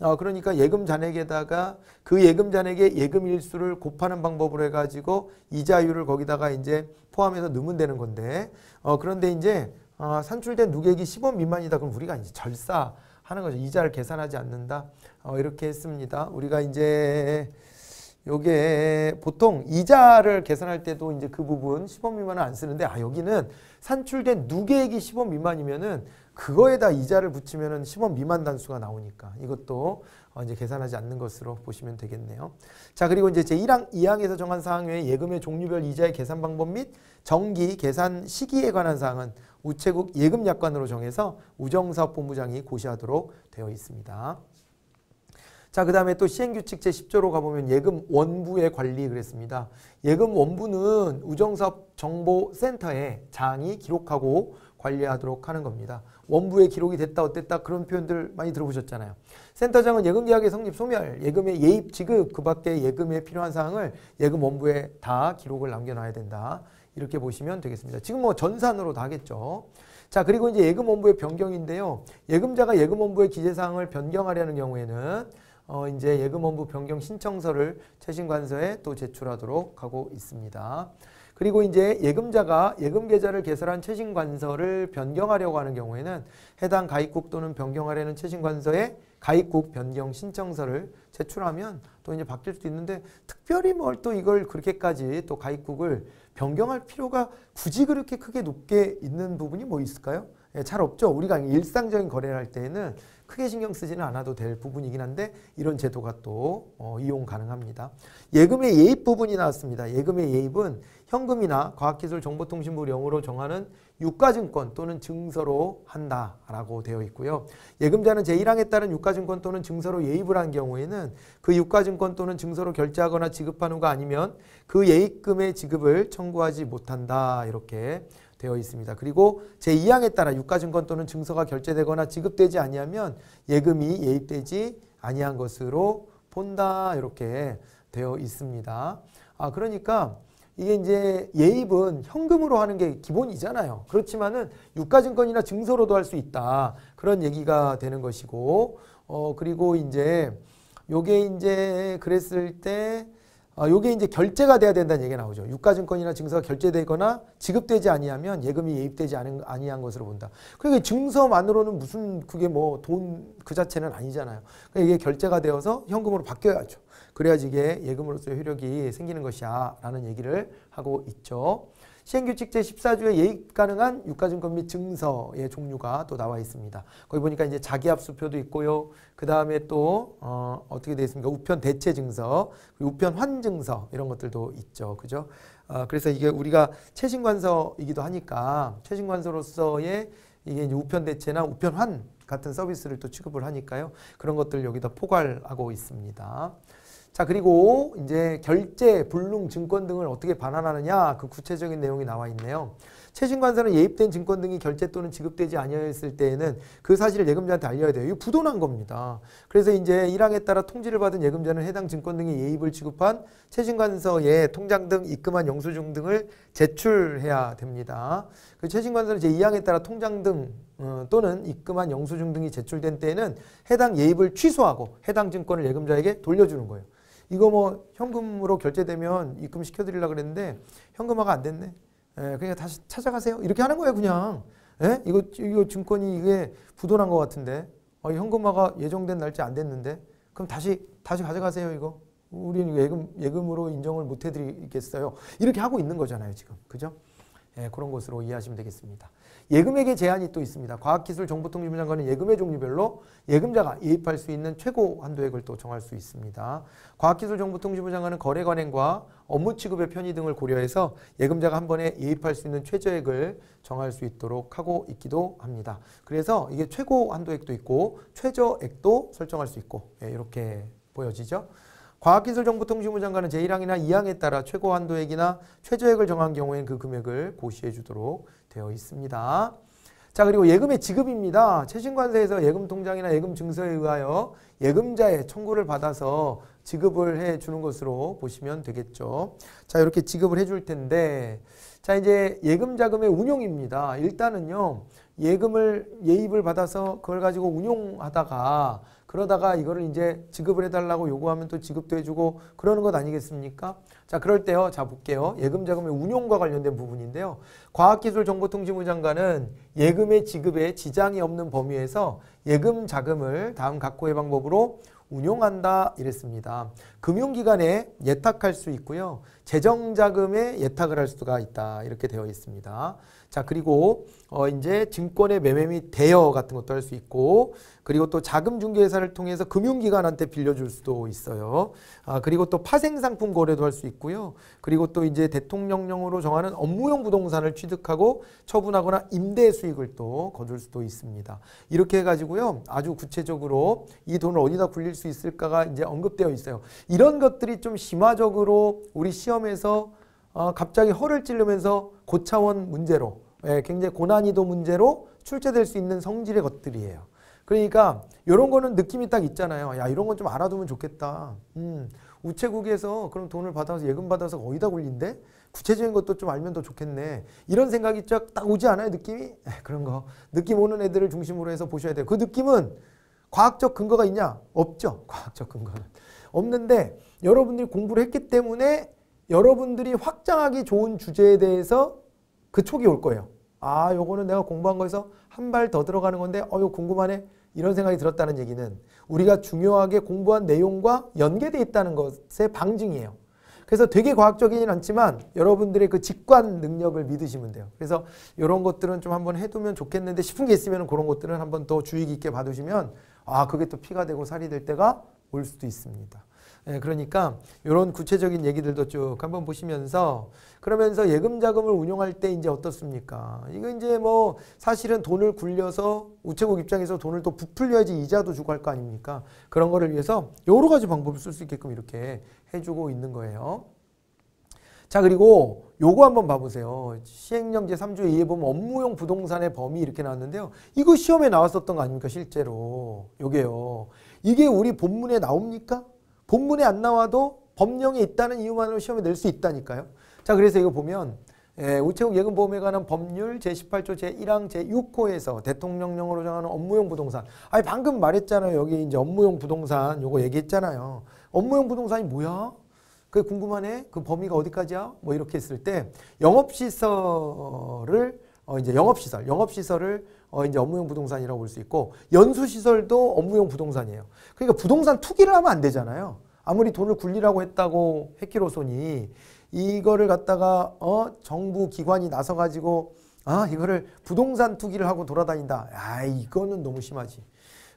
어, 그러니까 예금 잔액에다가 그 예금 잔액의 예금 일수를 곱하는 방법으로 해가지고 이자율을 거기다가 이제 포함해서 넣으면 되는 건데 어, 그런데 이제 어, 산출된 누계액이 10원 미만이다 그럼 우리가 이제 절사하는 거죠. 이자를 계산하지 않는다. 어, 이렇게 했습니다. 우리가 이제 요게 보통 이자를 계산할 때도 이제 그 부분 10원 미만은 안 쓰는데 아 여기는 산출된 누계액이 10원 미만이면은 그거에다 이자를 붙이면은 10원 미만 단수가 나오니까 이것도 어, 이제 계산하지 않는 것으로 보시면 되겠네요. 자, 그리고 이제 제 1항, 2항에서 정한 사항 외에 예금의 종류별 이자의 계산 방법 및 정기 계산 시기에 관한 사항은 우체국 예금약관으로 정해서 우정사업본부장이 고시하도록 되어 있습니다. 자, 그 다음에 또 시행규칙 제10조로 가보면 예금 원부의 관리 그랬습니다. 예금 원부는 우정사업 정보센터에 장이 기록하고 관리하도록 하는 겁니다. 원부에 기록이 됐다 어땠다 그런 표현들 많이 들어보셨잖아요. 센터장은 예금 계약의 성립 소멸, 예금의 예입 지급 그 밖에 예금에 필요한 사항을 예금 원부에 다 기록을 남겨놔야 된다. 이렇게 보시면 되겠습니다. 지금 뭐 전산으로 다 하겠죠. 자 그리고 이제 예금 원부의 변경인데요. 예금자가 예금 원부의 기재사항을 변경하려는 경우에는 어, 이제 예금원부 변경 신청서를 최신관서에 또 제출하도록 하고 있습니다. 그리고 이제 예금자가 예금 계좌를 개설한 최신관서를 변경하려고 하는 경우에는 해당 가입국 또는 변경하려는 최신관서에 가입국 변경 신청서를 제출하면 또 이제 바뀔 수도 있는데 특별히 뭘 또 이걸 그렇게까지 또 가입국을 변경할 필요가 굳이 그렇게 크게 높게 있는 부분이 뭐 있을까요? 예, 잘 없죠. 우리가 일상적인 거래를 할 때에는 크게 신경 쓰지는 않아도 될 부분이긴 한데 이런 제도가 또 어, 이용 가능합니다. 예금의 예입 부분이 나왔습니다. 예금의 예입은 현금이나 과학기술정보통신부령으로 정하는 유가증권 또는 증서로 한다라고 되어 있고요. 예금자는 제1항에 따른 유가증권 또는 증서로 예입을 한 경우에는 그 유가증권 또는 증서로 결제하거나 지급한 후가 아니면 그 예입금의 지급을 청구하지 못한다 이렇게 되어 있습니다. 그리고 제2항에 따라 유가증권 또는 증서가 결제되거나 지급되지 아니하면 예금이 예입되지 아니한 것으로 본다 이렇게 되어 있습니다. 아 그러니까 이게 이제 예입은 현금으로 하는 게 기본이잖아요. 그렇지만은 유가증권이나 증서로도 할 수 있다. 그런 얘기가 되는 것이고, 어, 그리고 이제 요게 이제 그랬을 때, 아, 요게 이제 결제가 돼야 된다는 얘기가 나오죠. 유가증권이나 증서가 결제되거나 지급되지 아니하면 예금이 예입되지 않은, 아니한 것으로 본다. 그러니까 증서만으로는 무슨 그게 뭐 돈 그 자체는 아니잖아요. 그러니까 이게 결제가 되어서 현금으로 바뀌어야죠. 그래야지 이게 예금으로서의 효력이 생기는 것이야 라는 얘기를 하고 있죠. 시행규칙 제14조에 예입 가능한 유가증권 및 증서의 종류가 또 나와 있습니다. 거기 보니까 이제 자기합수표도 있고요. 그 다음에 또, 어, 어떻게 되어 있습니까? 우편 대체 증서, 우편 환증서 이런 것들도 있죠. 그죠? 어, 그래서 이게 우리가 최신관서이기도 하니까 최신관서로서의 이게 이제 우편 대체나 우편 환 같은 서비스를 또 취급을 하니까요. 그런 것들 여기다 포괄하고 있습니다. 자 그리고 이제 결제, 불능, 증권 등을 어떻게 반환하느냐 그 구체적인 내용이 나와 있네요. 최신관사는 예입된 증권 등이 결제 또는 지급되지 아니하였을 때에는 그 사실을 예금자한테 알려야 돼요. 이거 부도난 겁니다. 그래서 이제 1항에 따라 통지를 받은 예금자는 해당 증권 등의 예입을 지급한 최신관서에 통장 등 입금한 영수증 등을 제출해야 됩니다. 그 최신관서는 제 2항에 따라 통장 등 어, 또는 입금한 영수증 등이 제출된 때에는 해당 예입을 취소하고 해당 증권을 예금자에게 돌려주는 거예요. 이거 뭐 현금으로 결제되면 입금 시켜드리려고 그랬는데 현금화가 안 됐네. 예, 그냥 다시 찾아가세요. 이렇게 하는 거예요, 그냥. 예? 이거, 이거 증권이 이게 부도난 것 같은데. 어, 현금화가 예정된 날짜 안 됐는데. 그럼 다시, 다시 가져가세요, 이거. 우리는 예금, 예금으로 인정을 못 해드리겠어요. 이렇게 하고 있는 거잖아요, 지금. 그죠? 예, 그런 것으로 이해하시면 되겠습니다. 예금액의 제한이 또 있습니다. 과학기술정보통신부 장관은 예금의 종류별로 예금자가 예입할 수 있는 최고 한도액을 또 정할 수 있습니다. 과학기술정보통신부 장관은 거래 관행과 업무 취급의 편의 등을 고려해서 예금자가 한 번에 예입할 수 있는 최저액을 정할 수 있도록 하고 있기도 합니다. 그래서 이게 최고 한도액도 있고 최저액도 설정할 수 있고 예, 이렇게 보여지죠. 과학기술정보통신부 장관은 제1항이나 2항에 따라 최고 한도액이나 최저액을 정한 경우엔 그 금액을 고시해 주도록 되어 있습니다. 자 그리고 예금의 지급입니다. 최신관세에서 예금 통장이나 예금 증서에 의하여 예금자의 청구를 받아서 지급을 해 주는 것으로 보시면 되겠죠. 자 이렇게 지급을 해줄 텐데 자 이제 예금 자금의 운용입니다. 일단은요 예금을 예입을 받아서 그걸 가지고 운용하다가 그러다가 이거를 이제 지급을 해달라고 요구하면 또 지급도 해주고 그러는 것 아니겠습니까? 자, 그럴 때요. 자, 볼게요. 예금 자금의 운용과 관련된 부분인데요. 과학기술정보통신부 장관은 예금의 지급에 지장이 없는 범위에서 예금 자금을 다음 각호의 방법으로 운용한다 이랬습니다. 금융기관에 예탁할 수 있고요. 재정자금에 예탁을 할 수가 있다 이렇게 되어 있습니다. 자 그리고 어 이제 증권의 매매 및 대여 같은 것도 할 수 있고 그리고 또 자금 중개회사를 통해서 금융기관한테 빌려줄 수도 있어요. 아 그리고 또 파생상품 거래도 할 수 있고요. 그리고 또 이제 대통령령으로 정하는 업무용 부동산을 취득하고 처분하거나 임대 수익을 또 거둘 수도 있습니다. 이렇게 해가지고요 아주 구체적으로 이 돈을 어디다 굴릴 수 있을까가 이제 언급되어 있어요. 이런 것들이 좀 심화적으로 우리 시험에서 어, 갑자기 허를 찌르면서 고차원 문제로 예, 굉장히 고난이도 문제로 출제될 수 있는 성질의 것들이에요. 그러니까 이런 거는 느낌이 딱 있잖아요. 야 이런 건 좀 알아두면 좋겠다. 음, 우체국에서 그럼 돈을 받아서 예금 받아서 어디다 굴린대? 구체적인 것도 좀 알면 더 좋겠네. 이런 생각이 쫙 딱 오지 않아요? 느낌이? 에, 그런 거 느낌 오는 애들을 중심으로 해서 보셔야 돼요. 그 느낌은 과학적 근거가 있냐? 없죠. 과학적 근거는. 없는데 여러분들이 공부를 했기 때문에 여러분들이 확장하기 좋은 주제에 대해서 그 촉이 올 거예요. 아, 요거는 내가 공부한 거에서 한 발 더 들어가는 건데, 어, 요 궁금하네? 이런 생각이 들었다는 얘기는 우리가 중요하게 공부한 내용과 연계되어 있다는 것의 방증이에요. 그래서 되게 과학적이진 않지만 여러분들의 그 직관 능력을 믿으시면 돼요. 그래서 이런 것들은 좀 한번 해두면 좋겠는데 싶은 게 있으면 그런 것들은 한번 더 주의 깊게 봐두시면 아, 그게 또 피가 되고 살이 될 때가 올 수도 있습니다. 예, 그러니까 이런 구체적인 얘기들도 쭉 한번 보시면서 그러면서 예금 자금을 운용할 때 이제 어떻습니까? 이거 이제 뭐 사실은 돈을 굴려서 우체국 입장에서 돈을 또 부풀려야지 이자도 주고 할 거 아닙니까? 그런 거를 위해서 여러 가지 방법을 쓸 수 있게끔 이렇게 해주고 있는 거예요. 자 그리고 요거 한번 봐보세요. 시행령 제 3조 2에 보면 업무용 부동산의 범위 이렇게 나왔는데요. 이거 시험에 나왔었던 거 아닙니까 실제로. 요게요. 이게 우리 본문에 나옵니까? 본문에 안 나와도 법령에 있다는 이유만으로 시험에 낼 수 있다니까요. 자, 그래서 이거 보면 예, 우체국 예금보험에 관한 법률 제18조 제1항 제6호에서 대통령령으로 정하는 업무용 부동산. 아니 방금 말했잖아요. 여기 이제 업무용 부동산 요거 얘기했잖아요. 업무용 부동산이 뭐야? 그게 궁금하네. 그 범위가 어디까지야? 뭐 이렇게 했을 때 영업시설을 어 이제 영업시설, 영업시설을 어 이제 업무용 부동산이라고 볼 수 있고 연수시설도 업무용 부동산이에요. 그러니까 부동산 투기를 하면 안 되잖아요. 아무리 돈을 굴리라고 했다고 핵기로손이 이거를 갖다가 어 정부 기관이 나서 가지고 아 이거를 부동산 투기를 하고 돌아다닌다. 아 이거는 너무 심하지.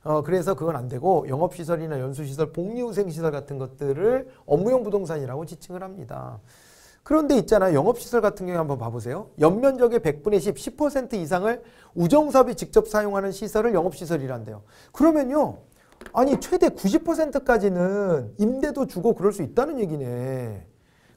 어 그래서 그건 안 되고 영업시설이나 연수시설, 복리후생시설 같은 것들을 업무용 부동산이라고 지칭을 합니다. 그런데 있잖아요. 영업시설 같은 경우 한번 봐보세요. 연면적의 100분의 10, 10% 이상을 우정사업이 직접 사용하는 시설을 영업시설이란대요. 그러면요. 아니 최대 90%까지는 임대도 주고 그럴 수 있다는 얘기네.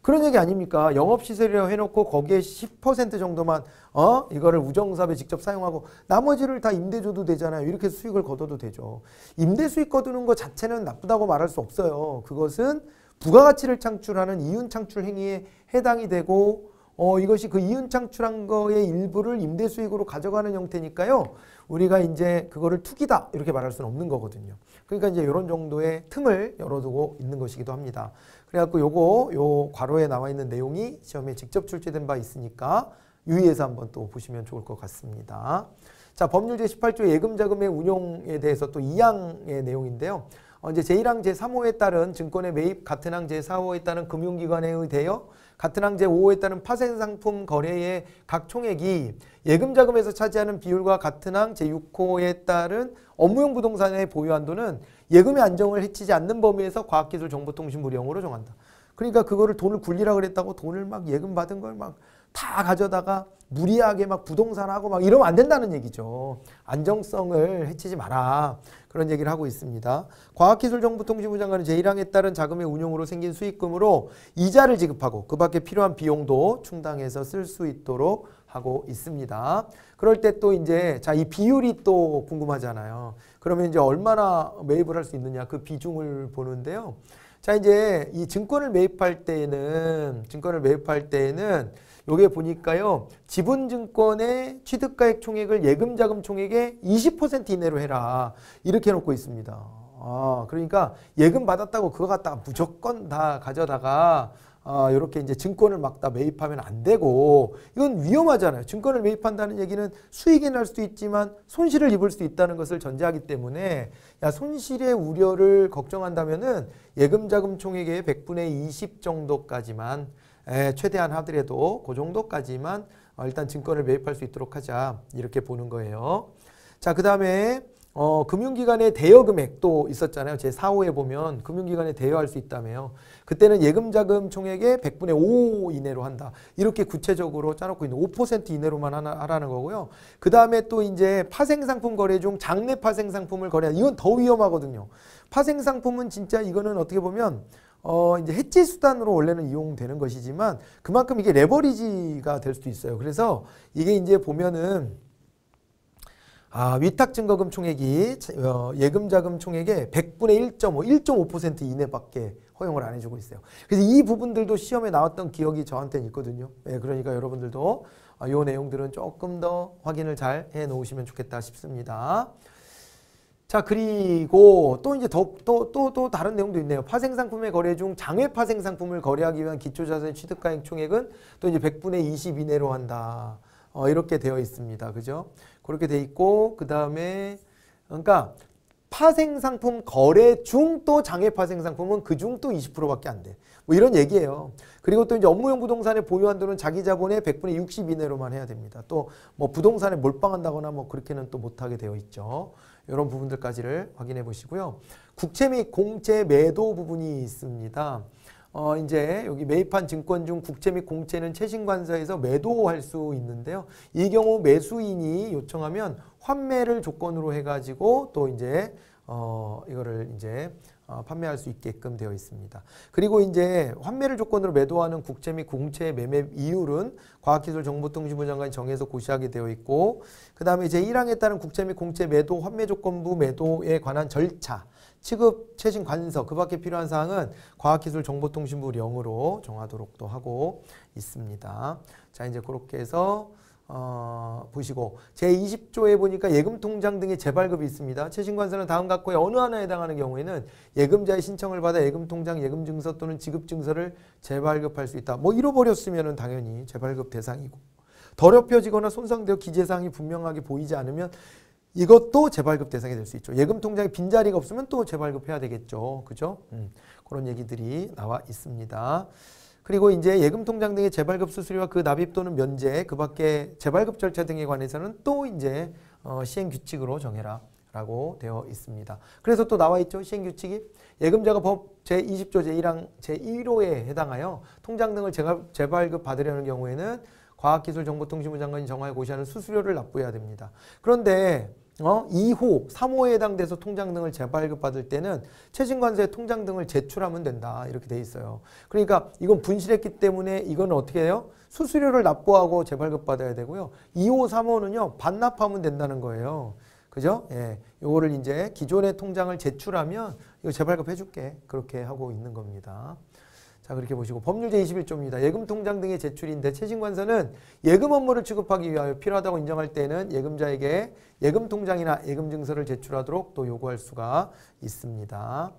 그런 얘기 아닙니까? 영업시설이라고 해놓고 거기에 10% 정도만 어 이거를 우정사업에 직접 사용하고 나머지를 다 임대 줘도 되잖아요. 이렇게 수익을 거둬도 되죠. 임대 수익 거두는 것 자체는 나쁘다고 말할 수 없어요. 그것은 부가가치를 창출하는 이윤 창출 행위에 해당이 되고 어 이것이 그 이윤 창출한 거의 일부를 임대 수익으로 가져가는 형태니까요. 우리가 이제 그거를 투기다 이렇게 말할 수는 없는 거거든요. 그러니까 이제 이런 정도의 틈을 열어두고 있는 것이기도 합니다. 그래갖고 요거 요 괄호에 나와 있는 내용이 시험에 직접 출제된 바 있으니까 유의해서 한번 또 보시면 좋을 것 같습니다. 자, 법률 제18조 예금자금의 운용에 대해서 또 2항의 내용인데요. 어, 이제 제1항 제3호에 따른 증권의 매입, 같은 항 제4호에 따른 금융기관에 의대여 같은 항 제5호에 따른 파생상품 거래의 각 총액이 예금자금에서 차지하는 비율과 같은 항 제6호에 따른 업무용 부동산의 보유 한도는 예금의 안정을 해치지 않는 범위에서 과학기술 정보통신부령으로 정한다. 그러니까 그거를 돈을 굴리라 그랬다고 돈을 막 예금 받은 걸 막 다 가져다가 무리하게 막 부동산 하고 막 이러면 안 된다는 얘기죠. 안정성을 해치지 마라. 그런 얘기를 하고 있습니다. 과학기술정보통신부 장관은 제1항에 따른 자금의 운용으로 생긴 수익금으로 이자를 지급하고 그 밖에 필요한 비용도 충당해서 쓸 수 있도록 하고 있습니다. 그럴 때 또 이제 자 이 비율이 또 궁금하잖아요. 그러면 이제 얼마나 매입을 할 수 있느냐 그 비중을 보는데요. 자 이제 이 증권을 매입할 때에는 증권을 매입할 때에는 요게 보니까요. 지분증권의 취득가액 총액을 예금자금 총액의 20% 이내로 해라. 이렇게 해놓고 있습니다. 아, 그러니까 예금 받았다고 그거 갖다가 무조건 다 가져다가 아, 이렇게 이제 증권을 막 다 매입하면 안 되고 이건 위험하잖아요. 증권을 매입한다는 얘기는 수익이 날 수도 있지만 손실을 입을 수 있다는 것을 전제하기 때문에 야 손실의 우려를 걱정한다면은 예금자금 총액의 100분의 20 정도까지만 에, 최대한 하더라도 그 정도까지만 어, 일단 증권을 매입할 수 있도록 하자 이렇게 보는 거예요. 자, 그 다음에 어, 금융기관의 대여 금액도 있었잖아요. 제 4호에 보면 금융기관에 대여할 수 있다며요. 그때는 예금자금 총액의 100분의 5 이내로 한다. 이렇게 구체적으로 짜놓고 있는 5% 이내로만 하라는 거고요. 그 다음에 또 이제 파생상품 거래 중 장내 파생상품을 거래한 이건 더 위험하거든요. 파생상품은 진짜 이거는 어떻게 보면 어, 이제 해지 수단으로 원래는 이용되는 것이지만 그만큼 이게 레버리지가 될 수도 있어요. 그래서 이게 이제 보면은 아, 위탁 증거금 총액이 어, 예금 자금 총액의 100분의 1.5, 1.5% 이내밖에 허용을 안 해주고 있어요. 그래서 이 부분들도 시험에 나왔던 기억이 저한테는 있거든요. 네, 그러니까 여러분들도 이 내용들은 조금 더 확인을 잘 해 놓으시면 좋겠다 싶습니다. 자 그리고 또 이제 또또 또 또 다른 내용도 있네요. 파생 상품의 거래 중 장외 파생 상품을 거래하기 위한 기초자산의 취득가액 총액은 또 이제 100분의 20 이내로 한다. 어, 이렇게 되어 있습니다. 그죠? 그렇게 돼 있고 그 다음에 그러니까 파생 상품 거래 중 또 장외 파생 상품은 그 중 또 20%밖에 안 돼. 뭐 이런 얘기예요. 그리고 또 이제 업무용 부동산의 보유 한도는 자기 자본의 100분의 60 이내로만 해야 됩니다. 또 뭐 부동산에 몰빵한다거나 뭐 그렇게는 또 못하게 되어 있죠. 이런 부분들까지를 확인해 보시고요. 국채 및 공채 매도 부분이 있습니다. 어, 이제 여기 매입한 증권 중 국채 및 공채는 채신관서에서 매도할 수 있는데요. 이 경우 매수인이 요청하면 환매를 조건으로 해가지고 또 이제 어, 이거를 이제 어, 판매할 수 있게끔 되어 있습니다. 그리고 이제 환매를 조건으로 매도하는 국채 및 공채의 매매 이율은 과학기술정보통신부 장관이 정해서 고시하게 되어 있고 그 다음에 이제 1항에 따른 국채 및 공채 매도 환매 조건부 매도에 관한 절차 취급 최신 관서 그 밖에 필요한 사항은 과학기술정보통신부 령으로 정하도록 또 하고 있습니다. 자 이제 그렇게 해서 어, 보시고 제20조에 보니까 예금통장 등의 재발급이 있습니다. 최신관서는 다음 각호의 어느 하나에 해당하는 경우에는 예금자의 신청을 받아 예금통장 예금증서 또는 지급증서를 재발급할 수 있다. 뭐 잃어버렸으면 당연히 재발급 대상이고 더럽혀지거나 손상되어 기재사항이 분명하게 보이지 않으면 이것도 재발급 대상이 될 수 있죠. 예금통장에 빈자리가 없으면 또 재발급해야 되겠죠. 그죠? 음, 그런 얘기들이 나와 있습니다. 그리고 이제 예금 통장 등의 재발급 수수료와 그 납입 또는 면제, 그 밖에 재발급 절차 등에 관해서는 또 이제 어, 시행 규칙으로 정해라. 라고 되어 있습니다. 그래서 또 나와 있죠. 시행규칙이 예금자가 법 제20조 제1항 제1호에 해당하여 통장 등을 재발급 받으려는 경우에는 과학기술정보통신부 장관이 정하여 고시하는 수수료를 납부해야 됩니다. 그런데 어? 2호, 3호에 해당돼서 통장 등을 재발급 받을 때는 최신관세 통장 등을 제출하면 된다. 이렇게 돼 있어요. 그러니까 이건 분실했기 때문에 이거는 어떻게 해요? 수수료를 납부하고 재발급 받아야 되고요. 2호, 3호는요. 반납하면 된다는 거예요. 그죠? 예. 요거를 이제 기존의 통장을 제출하면 이거 재발급 해줄게. 그렇게 하고 있는 겁니다. 자 그렇게 보시고 법률 제21조입니다. 예금통장 등의 제출인데 최신관서는 예금 업무를 취급하기 위하여 필요하다고 인정할 때는 예금자에게 예금통장이나 예금증서를 제출하도록 또 요구할 수가 있습니다.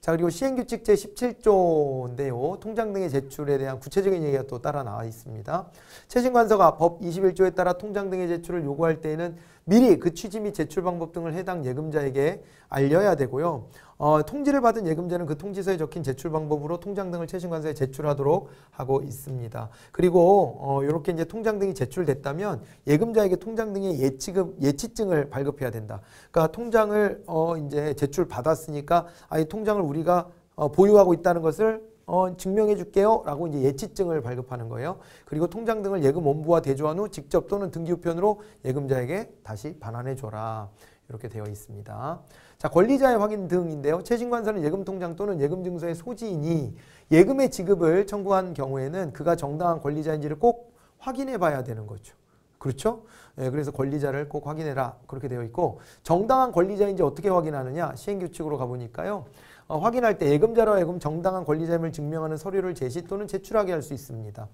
자 그리고 시행규칙 제17조인데요. 통장 등의 제출에 대한 구체적인 얘기가 또 따라 나와 있습니다. 최신관서가 법 21조에 따라 통장 등의 제출을 요구할 때에는 미리 그 취지 및 제출 방법 등을 해당 예금자에게 알려야 되고요. 어, 통지를 받은 예금자는 그 통지서에 적힌 제출 방법으로 통장 등을 최신관서에 제출하도록 하고 있습니다. 그리고 어, 이렇게 이제 통장 등이 제출됐다면 예금자에게 통장 등의 예치급 예치증을 발급해야 된다. 그러니까 통장을 어, 이제 제출 받았으니까 아이 통장을 우리가 어, 보유하고 있다는 것을 어, 증명해 줄게요. 라고 이제 예치증을 발급하는 거예요. 그리고 통장 등을 예금 원부와 대조한 후 직접 또는 등기우편으로 예금자에게 다시 반환해 줘라. 이렇게 되어 있습니다. 자, 권리자의 확인 등인데요. 최신관서는 예금통장 또는 예금증서의 소지인이 예금의 지급을 청구한 경우에는 그가 정당한 권리자인지를 꼭 확인해 봐야 되는 거죠. 그렇죠? 예, 그래서 권리자를 꼭 확인해라. 그렇게 되어 있고 정당한 권리자인지 어떻게 확인하느냐? 시행규칙으로 가보니까요. 어, 확인할 때 예금자로 예금 정당한 권리자임을 증명하는 서류를 제시 또는 제출하게 할 수 있습니다.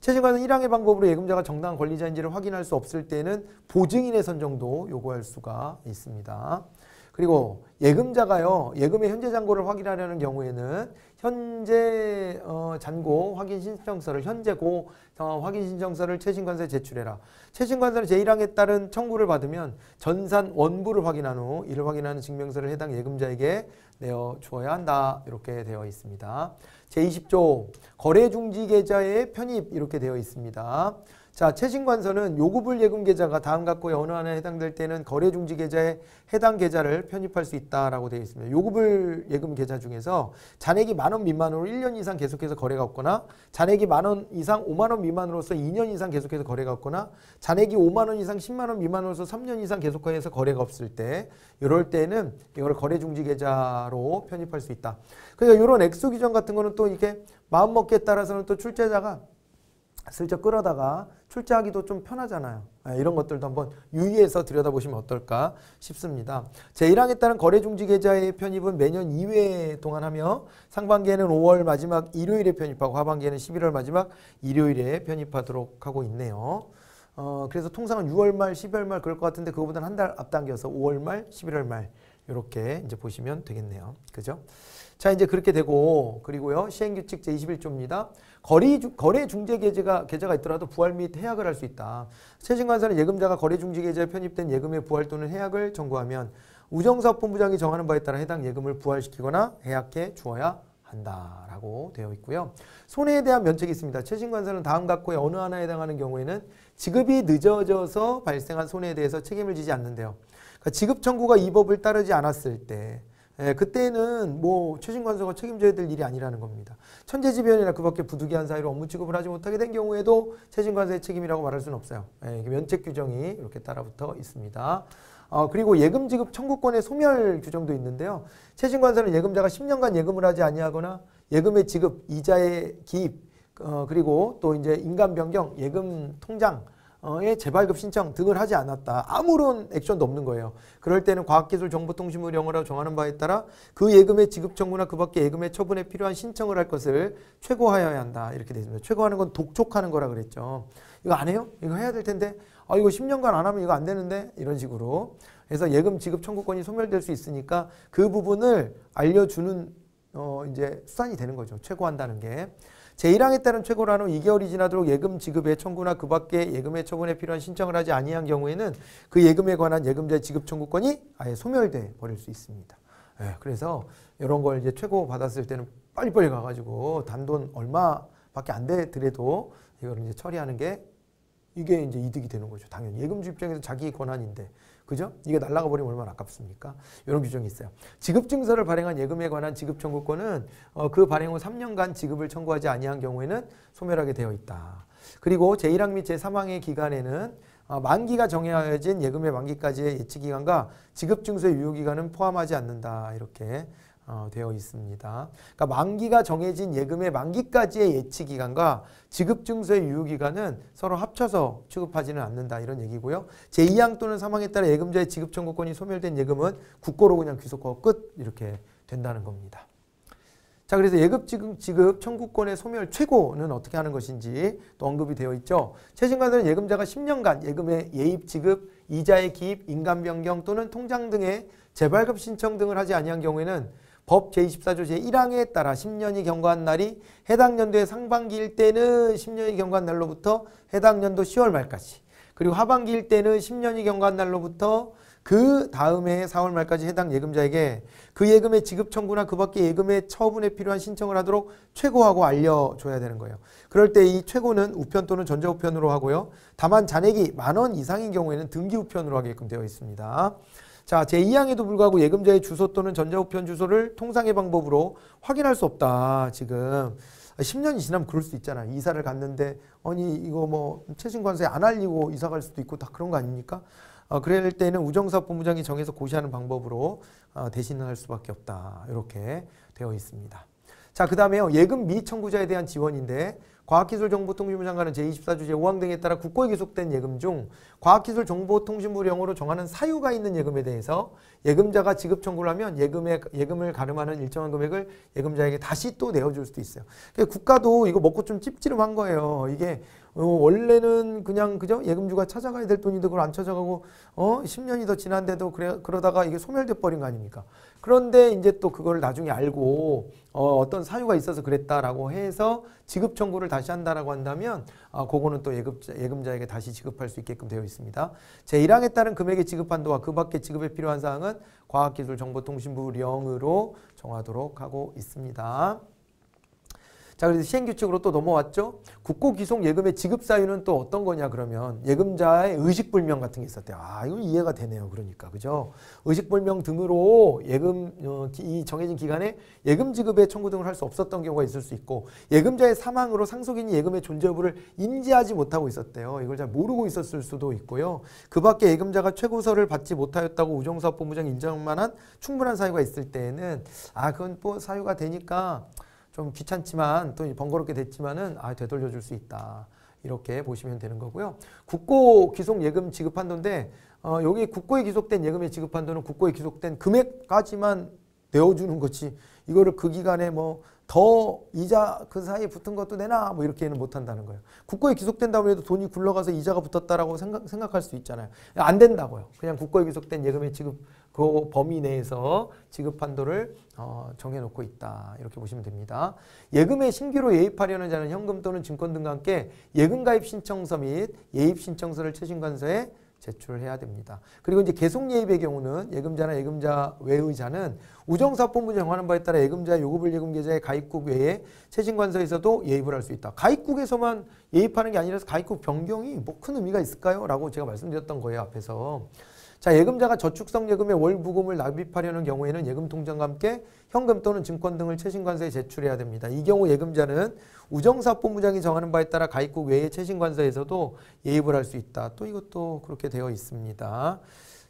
최신과는 1항의 방법으로 예금자가 정당한 권리자인지를 확인할 수 없을 때는 보증인의 선정도 요구할 수가 있습니다. 그리고 예금자가요 예금의 현재 잔고를 확인하려는 경우에는 현재 어, 잔고 확인 신청서를 현재고 어, 확인 신청서를 최신관서에 제출해라. 최신관서는 제1항에 따른 청구를 받으면 전산 원부를 확인한 후 이를 확인하는 증명서를 해당 예금자에게 내어 주어야 한다. 이렇게 되어 있습니다. 제20조 거래중지계좌의 편입 이렇게 되어 있습니다. 자, 최신관서는 요구불 예금 계좌가 다음 각고의 어느 하나에 해당될 때는 거래 중지 계좌에 해당 계좌를 편입할 수 있다라고 되어 있습니다. 요구불 예금 계좌 중에서 잔액이 만 원 미만으로 1년 이상 계속해서 거래가 없거나 잔액이 만 원 이상 5만 원 미만으로서 2년 이상 계속해서 거래가 없거나 잔액이 5만 원 이상 10만 원 미만으로서 3년 이상 계속해서 거래가 없을 때 이럴 때는 이걸 거래 중지 계좌로 편입할 수 있다. 그러니까 이런 액수 규정 같은 거는 또 이렇게 마음먹기에 따라서는 또 출제자가 슬쩍 끌어다가 출제하기도 좀 편하잖아요. 네, 이런 것들도 한번 유의해서 들여다보시면 어떨까 싶습니다. 제1항에 따른 거래중지 계좌의 편입은 매년 2회 동안 하며 상반기에는 5월 마지막 일요일에 편입하고 하반기에는 11월 마지막 일요일에 편입하도록 하고 있네요. 어, 그래서 통상은 6월 말, 12월 말 그럴 것 같은데 그거보다는 한 달 앞당겨서 5월 말, 11월 말 이렇게 이제 보시면 되겠네요. 그죠? 자, 이제 그렇게 되고 그리고요. 시행규칙 제21조입니다. 거래, 거래 중재 계좌가, 계좌가 있더라도 부활 및 해약을 할 수 있다. 최신관사는 예금자가 거래 중재 계좌에 편입된 예금의 부활 또는 해약을 청구하면 우정사업본부장이 정하는 바에 따라 해당 예금을 부활시키거나 해약해 주어야 한다라고 되어 있고요. 손해에 대한 면책이 있습니다. 최신관사는 다음 각호의 어느 하나에 해당하는 경우에는 지급이 늦어져서 발생한 손해에 대해서 책임을 지지 않는데요. 그러니까 지급 청구가 이 법을 따르지 않았을 때 예, 그때는 뭐 최신관서가 책임져야 될 일이 아니라는 겁니다. 천재지변이나 그 밖에 부득이한 사유로 업무 취급을 하지 못하게 된 경우에도 최신관서의 책임이라고 말할 수는 없어요. 예, 면책 규정이 이렇게 따라붙어 있습니다. 어, 그리고 예금 지급 청구권의 소멸 규정도 있는데요. 최신관서는 예금자가 10년간 예금을 하지 아니하거나 예금의 지급, 이자의 기입, 어, 그리고 또 이제 인간 변경, 예금 통장, 의 재발급 신청 등을 하지 않았다. 아무런 액션도 없는 거예요. 그럴 때는 과학기술정보통신부 영어라고 정하는 바에 따라 그 예금의 지급 청구나 그 밖에 예금의 처분에 필요한 신청을 할 것을 최고하여야 한다. 이렇게 되어 있습니다. 최고하는 건 독촉하는 거라 그랬죠. 이거 안 해요? 이거 해야 될 텐데. 아, 이거 10년간 안 하면 이거 안 되는데? 이런 식으로. 그래서 예금 지급 청구권이 소멸될 수 있으니까 그 부분을 알려주는 어, 이제 수단이 되는 거죠. 최고한다는 게. 제1항에 따른 최고라는 2개월이 지나도록 예금 지급의 청구나 그 밖에 예금의 처분에 필요한 신청을 하지 아니한 경우에는 그 예금에 관한 예금자의 지급 청구권이 아예 소멸돼 버릴 수 있습니다. 예, 그래서 이런 걸 이제 최고 받았을 때는 빨리빨리 가가지고 단돈 얼마밖에 안 되더라도 이걸 이제 처리하는 게 이게 이제 이득이 되는 거죠. 당연히 예금주 입장에서 자기 권한인데 그죠? 이게 날라가 버리면 얼마나 아깝습니까? 이런 규정이 있어요. 지급증서를 발행한 예금에 관한 지급 청구권은 어, 그 발행 후 3년간 지급을 청구하지 아니한 경우에는 소멸하게 되어 있다. 그리고 제1항 및 제3항의 기간에는 어, 만기가 정해진 예금의 만기까지의 예치기간과 지급증서의 유효기간은 포함하지 않는다. 이렇게 어, 되어 있습니다. 그러니까 만기가 정해진 예금의 만기까지의 예치 기간과 지급 증서의 유효 기간은 서로 합쳐서 취급하지는 않는다 이런 얘기고요. 제2항 또는 3항에 따라 예금자의 지급 청구권이 소멸된 예금은 국고로 그냥 귀속하고 끝 이렇게 된다는 겁니다. 자, 그래서 예급 지급, 지급 청구권의 소멸 최고는 어떻게 하는 것인지 또 언급이 되어 있죠. 최신관들은 예금자가 10년간 예금의 예입 지급, 이자의 기입, 인간 변경 또는 통장 등의 재발급 신청 등을 하지 아니한 경우에는 법 제24조 제1항에 따라 10년이 경과한 날이 해당 연도의 상반기일 때는 10년이 경과한 날로부터 해당 연도 10월 말까지 그리고 하반기일 때는 10년이 경과한 날로부터 그 다음해 4월 말까지 해당 예금자에게 그 예금의 지급 청구나 그 밖에 예금의 처분에 필요한 신청을 하도록 최고하고 알려줘야 되는 거예요. 그럴 때 이 최고는 우편 또는 전자우편으로 하고요. 다만 잔액이 만 원 이상인 경우에는 등기우편으로 하게끔 되어 있습니다. 자, 제2항에도 불구하고 예금자의 주소 또는 전자우편 주소를 통상의 방법으로 확인할 수 없다. 지금 10년이 지나면 그럴 수 있잖아. 이사를 갔는데 아니 이거 뭐 최신관서에 안 알리고 이사 갈 수도 있고 다 그런 거 아닙니까? 어, 그럴 때는 우정사업본부장이 정해서 고시하는 방법으로 어, 대신을 할 수밖에 없다. 이렇게 되어 있습니다. 자, 그 다음에요. 예금 미청구자에 대한 지원인데 과학기술정보통신부 장관은 제24조 제5항 등에 따라 국고에 기속된 예금 중 과학기술정보통신부령으로 정하는 사유가 있는 예금에 대해서 예금자가 지급 청구를 하면 예금에, 예금을 가름하는 일정한 금액을 예금자에게 다시 또 내어줄 수도 있어요. 그러니까 국가도 이거 먹고 좀 찝찝한 거예요. 이게 어, 원래는 그냥 그죠 예금주가 찾아가야 될 돈인데 그걸 안 찾아가고 어 10년이 더 지난데도 그래 그러다가 이게 소멸돼 버린 거 아닙니까? 그런데 이제 또 그걸 나중에 알고 어, 어떤 사유가 있어서 그랬다라고 해서 지급 청구를 다시 한다라고 한다면 아, 그거는 또 예금자, 예금자에게 다시 지급할 수 있게끔 되어 있습니다. 제1항에 따른 금액의 지급 한도와 그 밖에 지급에 필요한 사항은 과학기술정보통신부령으로 정하도록 하고 있습니다. 자, 그래서 시행규칙으로 또 넘어왔죠. 국고기속 예금의 지급 사유는 또 어떤 거냐 그러면 예금자의 의식불명 같은 게 있었대요. 아, 이건 이해가 되네요. 그러니까 그죠. 의식불명 등으로 예금 어, 이 정해진 기간에 예금 지급의 청구 등을 할 수 없었던 경우가 있을 수 있고 예금자의 사망으로 상속인이 예금의 존재 여부를 인지하지 못하고 있었대요. 이걸 잘 모르고 있었을 수도 있고요. 그 밖에 예금자가 최고서를 받지 못하였다고 우정사업본부장이 인정만한 충분한 사유가 있을 때에는 아, 그건 또 사유가 되니까 좀 귀찮지만 또 번거롭게 됐지만은 아 되돌려 줄 수 있다. 이렇게 보시면 되는 거고요. 국고 기속 예금 지급 한도인데 어, 여기 국고에 기속된 예금의 지급 한도는 국고에 기속된 금액까지만 내어주는 거지 이거를 그 기간에 뭐 더 이자 그 사이에 붙은 것도 내나 뭐 이렇게는 못 한다는 거예요. 국고에 기속된다고 해도 돈이 굴러가서 이자가 붙었다라고 생각, 생각할 수 있잖아요. 안 된다고요. 그냥 국고에 기속된 예금의 지급 그 범위 내에서 지급 한도를 어, 정해놓고 있다. 이렇게 보시면 됩니다. 예금에 신규로 예입하려는 자는 현금 또는 증권 등과 함께 예금 가입 신청서 및 예입 신청서를 최신관서에 제출해야 됩니다. 그리고 이제 계속 예입의 경우는 예금자나 예금자 외의자는 우정사업본부 정하는 바에 따라 예금자 요구불 예금 계좌의 가입국 외에 최신관서에서도 예입을 할 수 있다. 가입국에서만 예입하는 게 아니라 가입국 변경이 뭐 큰 의미가 있을까요? 라고 제가 말씀드렸던 거예요. 앞에서. 자, 예금자가 저축성 예금의 월 부금을 납입하려는 경우에는 예금 통장과 함께 현금 또는 증권 등을 최신관서에 제출해야 됩니다. 이 경우 예금자는 우정사업본부장이 정하는 바에 따라 가입국 외의 최신관서에서도 예입을 할 수 있다. 또 이것도 그렇게 되어 있습니다.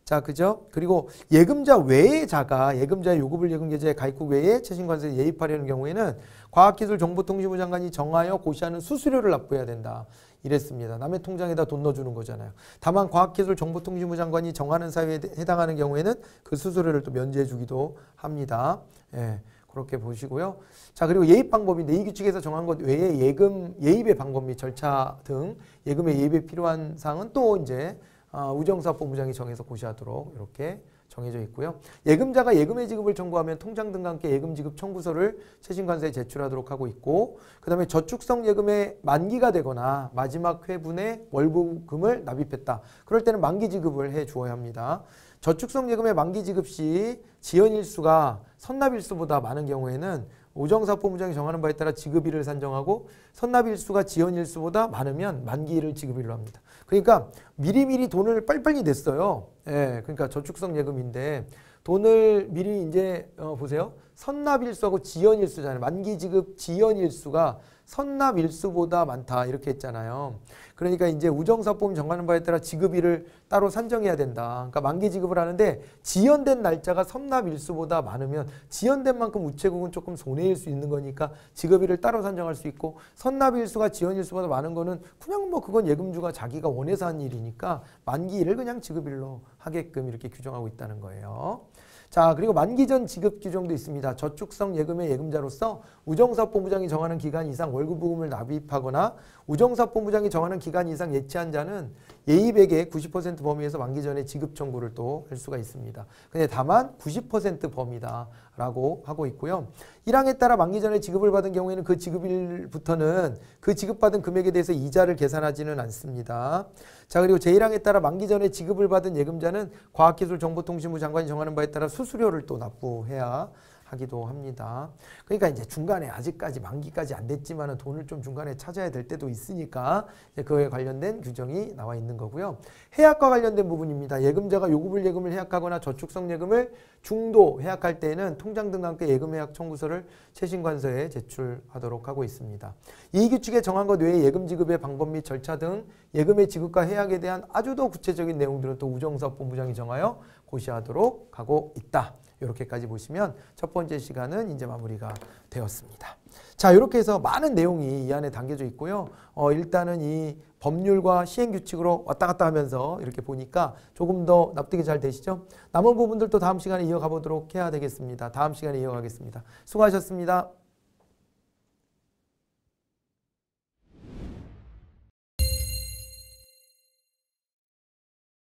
자, 그죠? 그리고 예금자 외의 자가 예금자의 요구불 예금 계좌의 가입국 외에 최신관서에 예입하려는 경우에는 과학기술정보통신부 장관이 정하여 고시하는 수수료를 납부해야 된다. 이랬습니다. 남의 통장에다 돈 넣어주는 거잖아요. 다만 과학기술정보통신부 장관이 정하는 사유에 해당하는 경우에는 그 수수료를 또 면제해 주기도 합니다. 예, 그렇게 보시고요. 자 그리고 예입 방법인데 이 규칙에서 정한 것 외에 예금 예입의 방법 및 절차 등 예금의 예입에 필요한 사항은 또 이제 어, 우정사업본부장이 정해서 고시하도록 이렇게 정해져 있고요. 예금자가 예금의 지급을 청구하면 통장 등과 함께 예금 지급 청구서를 최신관서에 제출하도록 하고 있고 그 다음에 저축성 예금의 만기가 되거나 마지막 회분의 월부금을 납입했다. 그럴 때는 만기 지급을 해 주어야 합니다. 저축성 예금의 만기 지급 시 지연일수가 선납일수보다 많은 경우에는 오정사법무장이 정하는 바에 따라 지급일을 산정하고 선납일수가 지연일수보다 많으면 만기일을 지급일로 합니다. 그러니까 미리미리 돈을 빨리빨리 냈어요. 예, 그러니까 저축성 예금인데 돈을 미리 이제 어, 보세요. 선납일수하고 지연일수잖아요. 만기 지급 지연일수가 선납 일수보다 많다 이렇게 했잖아요. 그러니까 이제 우정사법 정하는 바에 따라 지급일을 따로 산정해야 된다. 그러니까 만기 지급을 하는데 지연된 날짜가 선납 일수보다 많으면 지연된 만큼 우체국은 조금 손해일 수 있는 거니까 지급일을 따로 산정할 수 있고 선납 일수가 지연 일수보다 많은 거는 그냥 뭐 그건 예금주가 자기가 원해서 한 일이니까 만기일을 그냥 지급일로 하게끔 이렇게 규정하고 있다는 거예요. 자 그리고 만기 전 지급 규정도 있습니다. 저축성 예금의 예금자로서 우정사업 본부장이 정하는 기간 이상 월급 부금을 납입하거나 우정사업 본부장이 정하는 기간 이상 예치한 자는 예입액의 90% 범위에서 만기 전에 지급 청구를 또 할 수가 있습니다. 근데 다만 90% 범위다 라고 하고 있고요. 1항에 따라 만기 전에 지급을 받은 경우에는 그 지급일부터는 그 지급받은 금액에 대해서 이자를 계산하지는 않습니다. 자 그리고 제1항에 따라 만기 전에 지급을 받은 예금자는 과학기술정보통신부 장관이 정하는 바에 따라 수수료를 또 납부해야 하기도 합니다. 그러니까 이제 중간에 아직까지 만기까지 안 됐지만은 돈을 좀 중간에 찾아야 될 때도 있으니까 그에 관련된 규정이 나와 있는 거고요. 해약과 관련된 부분입니다. 예금자가 요구불 예금을 해약하거나 저축성 예금을 중도 해약할 때에는 통장 등과 함께 예금 해약 청구서를 최신관서에 제출하도록 하고 있습니다. 이 규칙에 정한 것 외에 예금 지급의 방법 및 절차 등 예금의 지급과 해약에 대한 아주 더 구체적인 내용들은 또 우정사업 본부장이 정하여 고시하도록 하고 있다. 이렇게까지 보시면 첫 번째 시간은 이제 마무리가 되었습니다. 자, 이렇게 해서 많은 내용이 이 안에 담겨져 있고요. 어, 일단은 이 법률과 시행규칙으로 왔다 갔다 하면서 이렇게 보니까 조금 더 납득이 잘 되시죠? 남은 부분들도 다음 시간에 이어가 보도록 해야 되겠습니다. 다음 시간에 이어가겠습니다. 수고하셨습니다.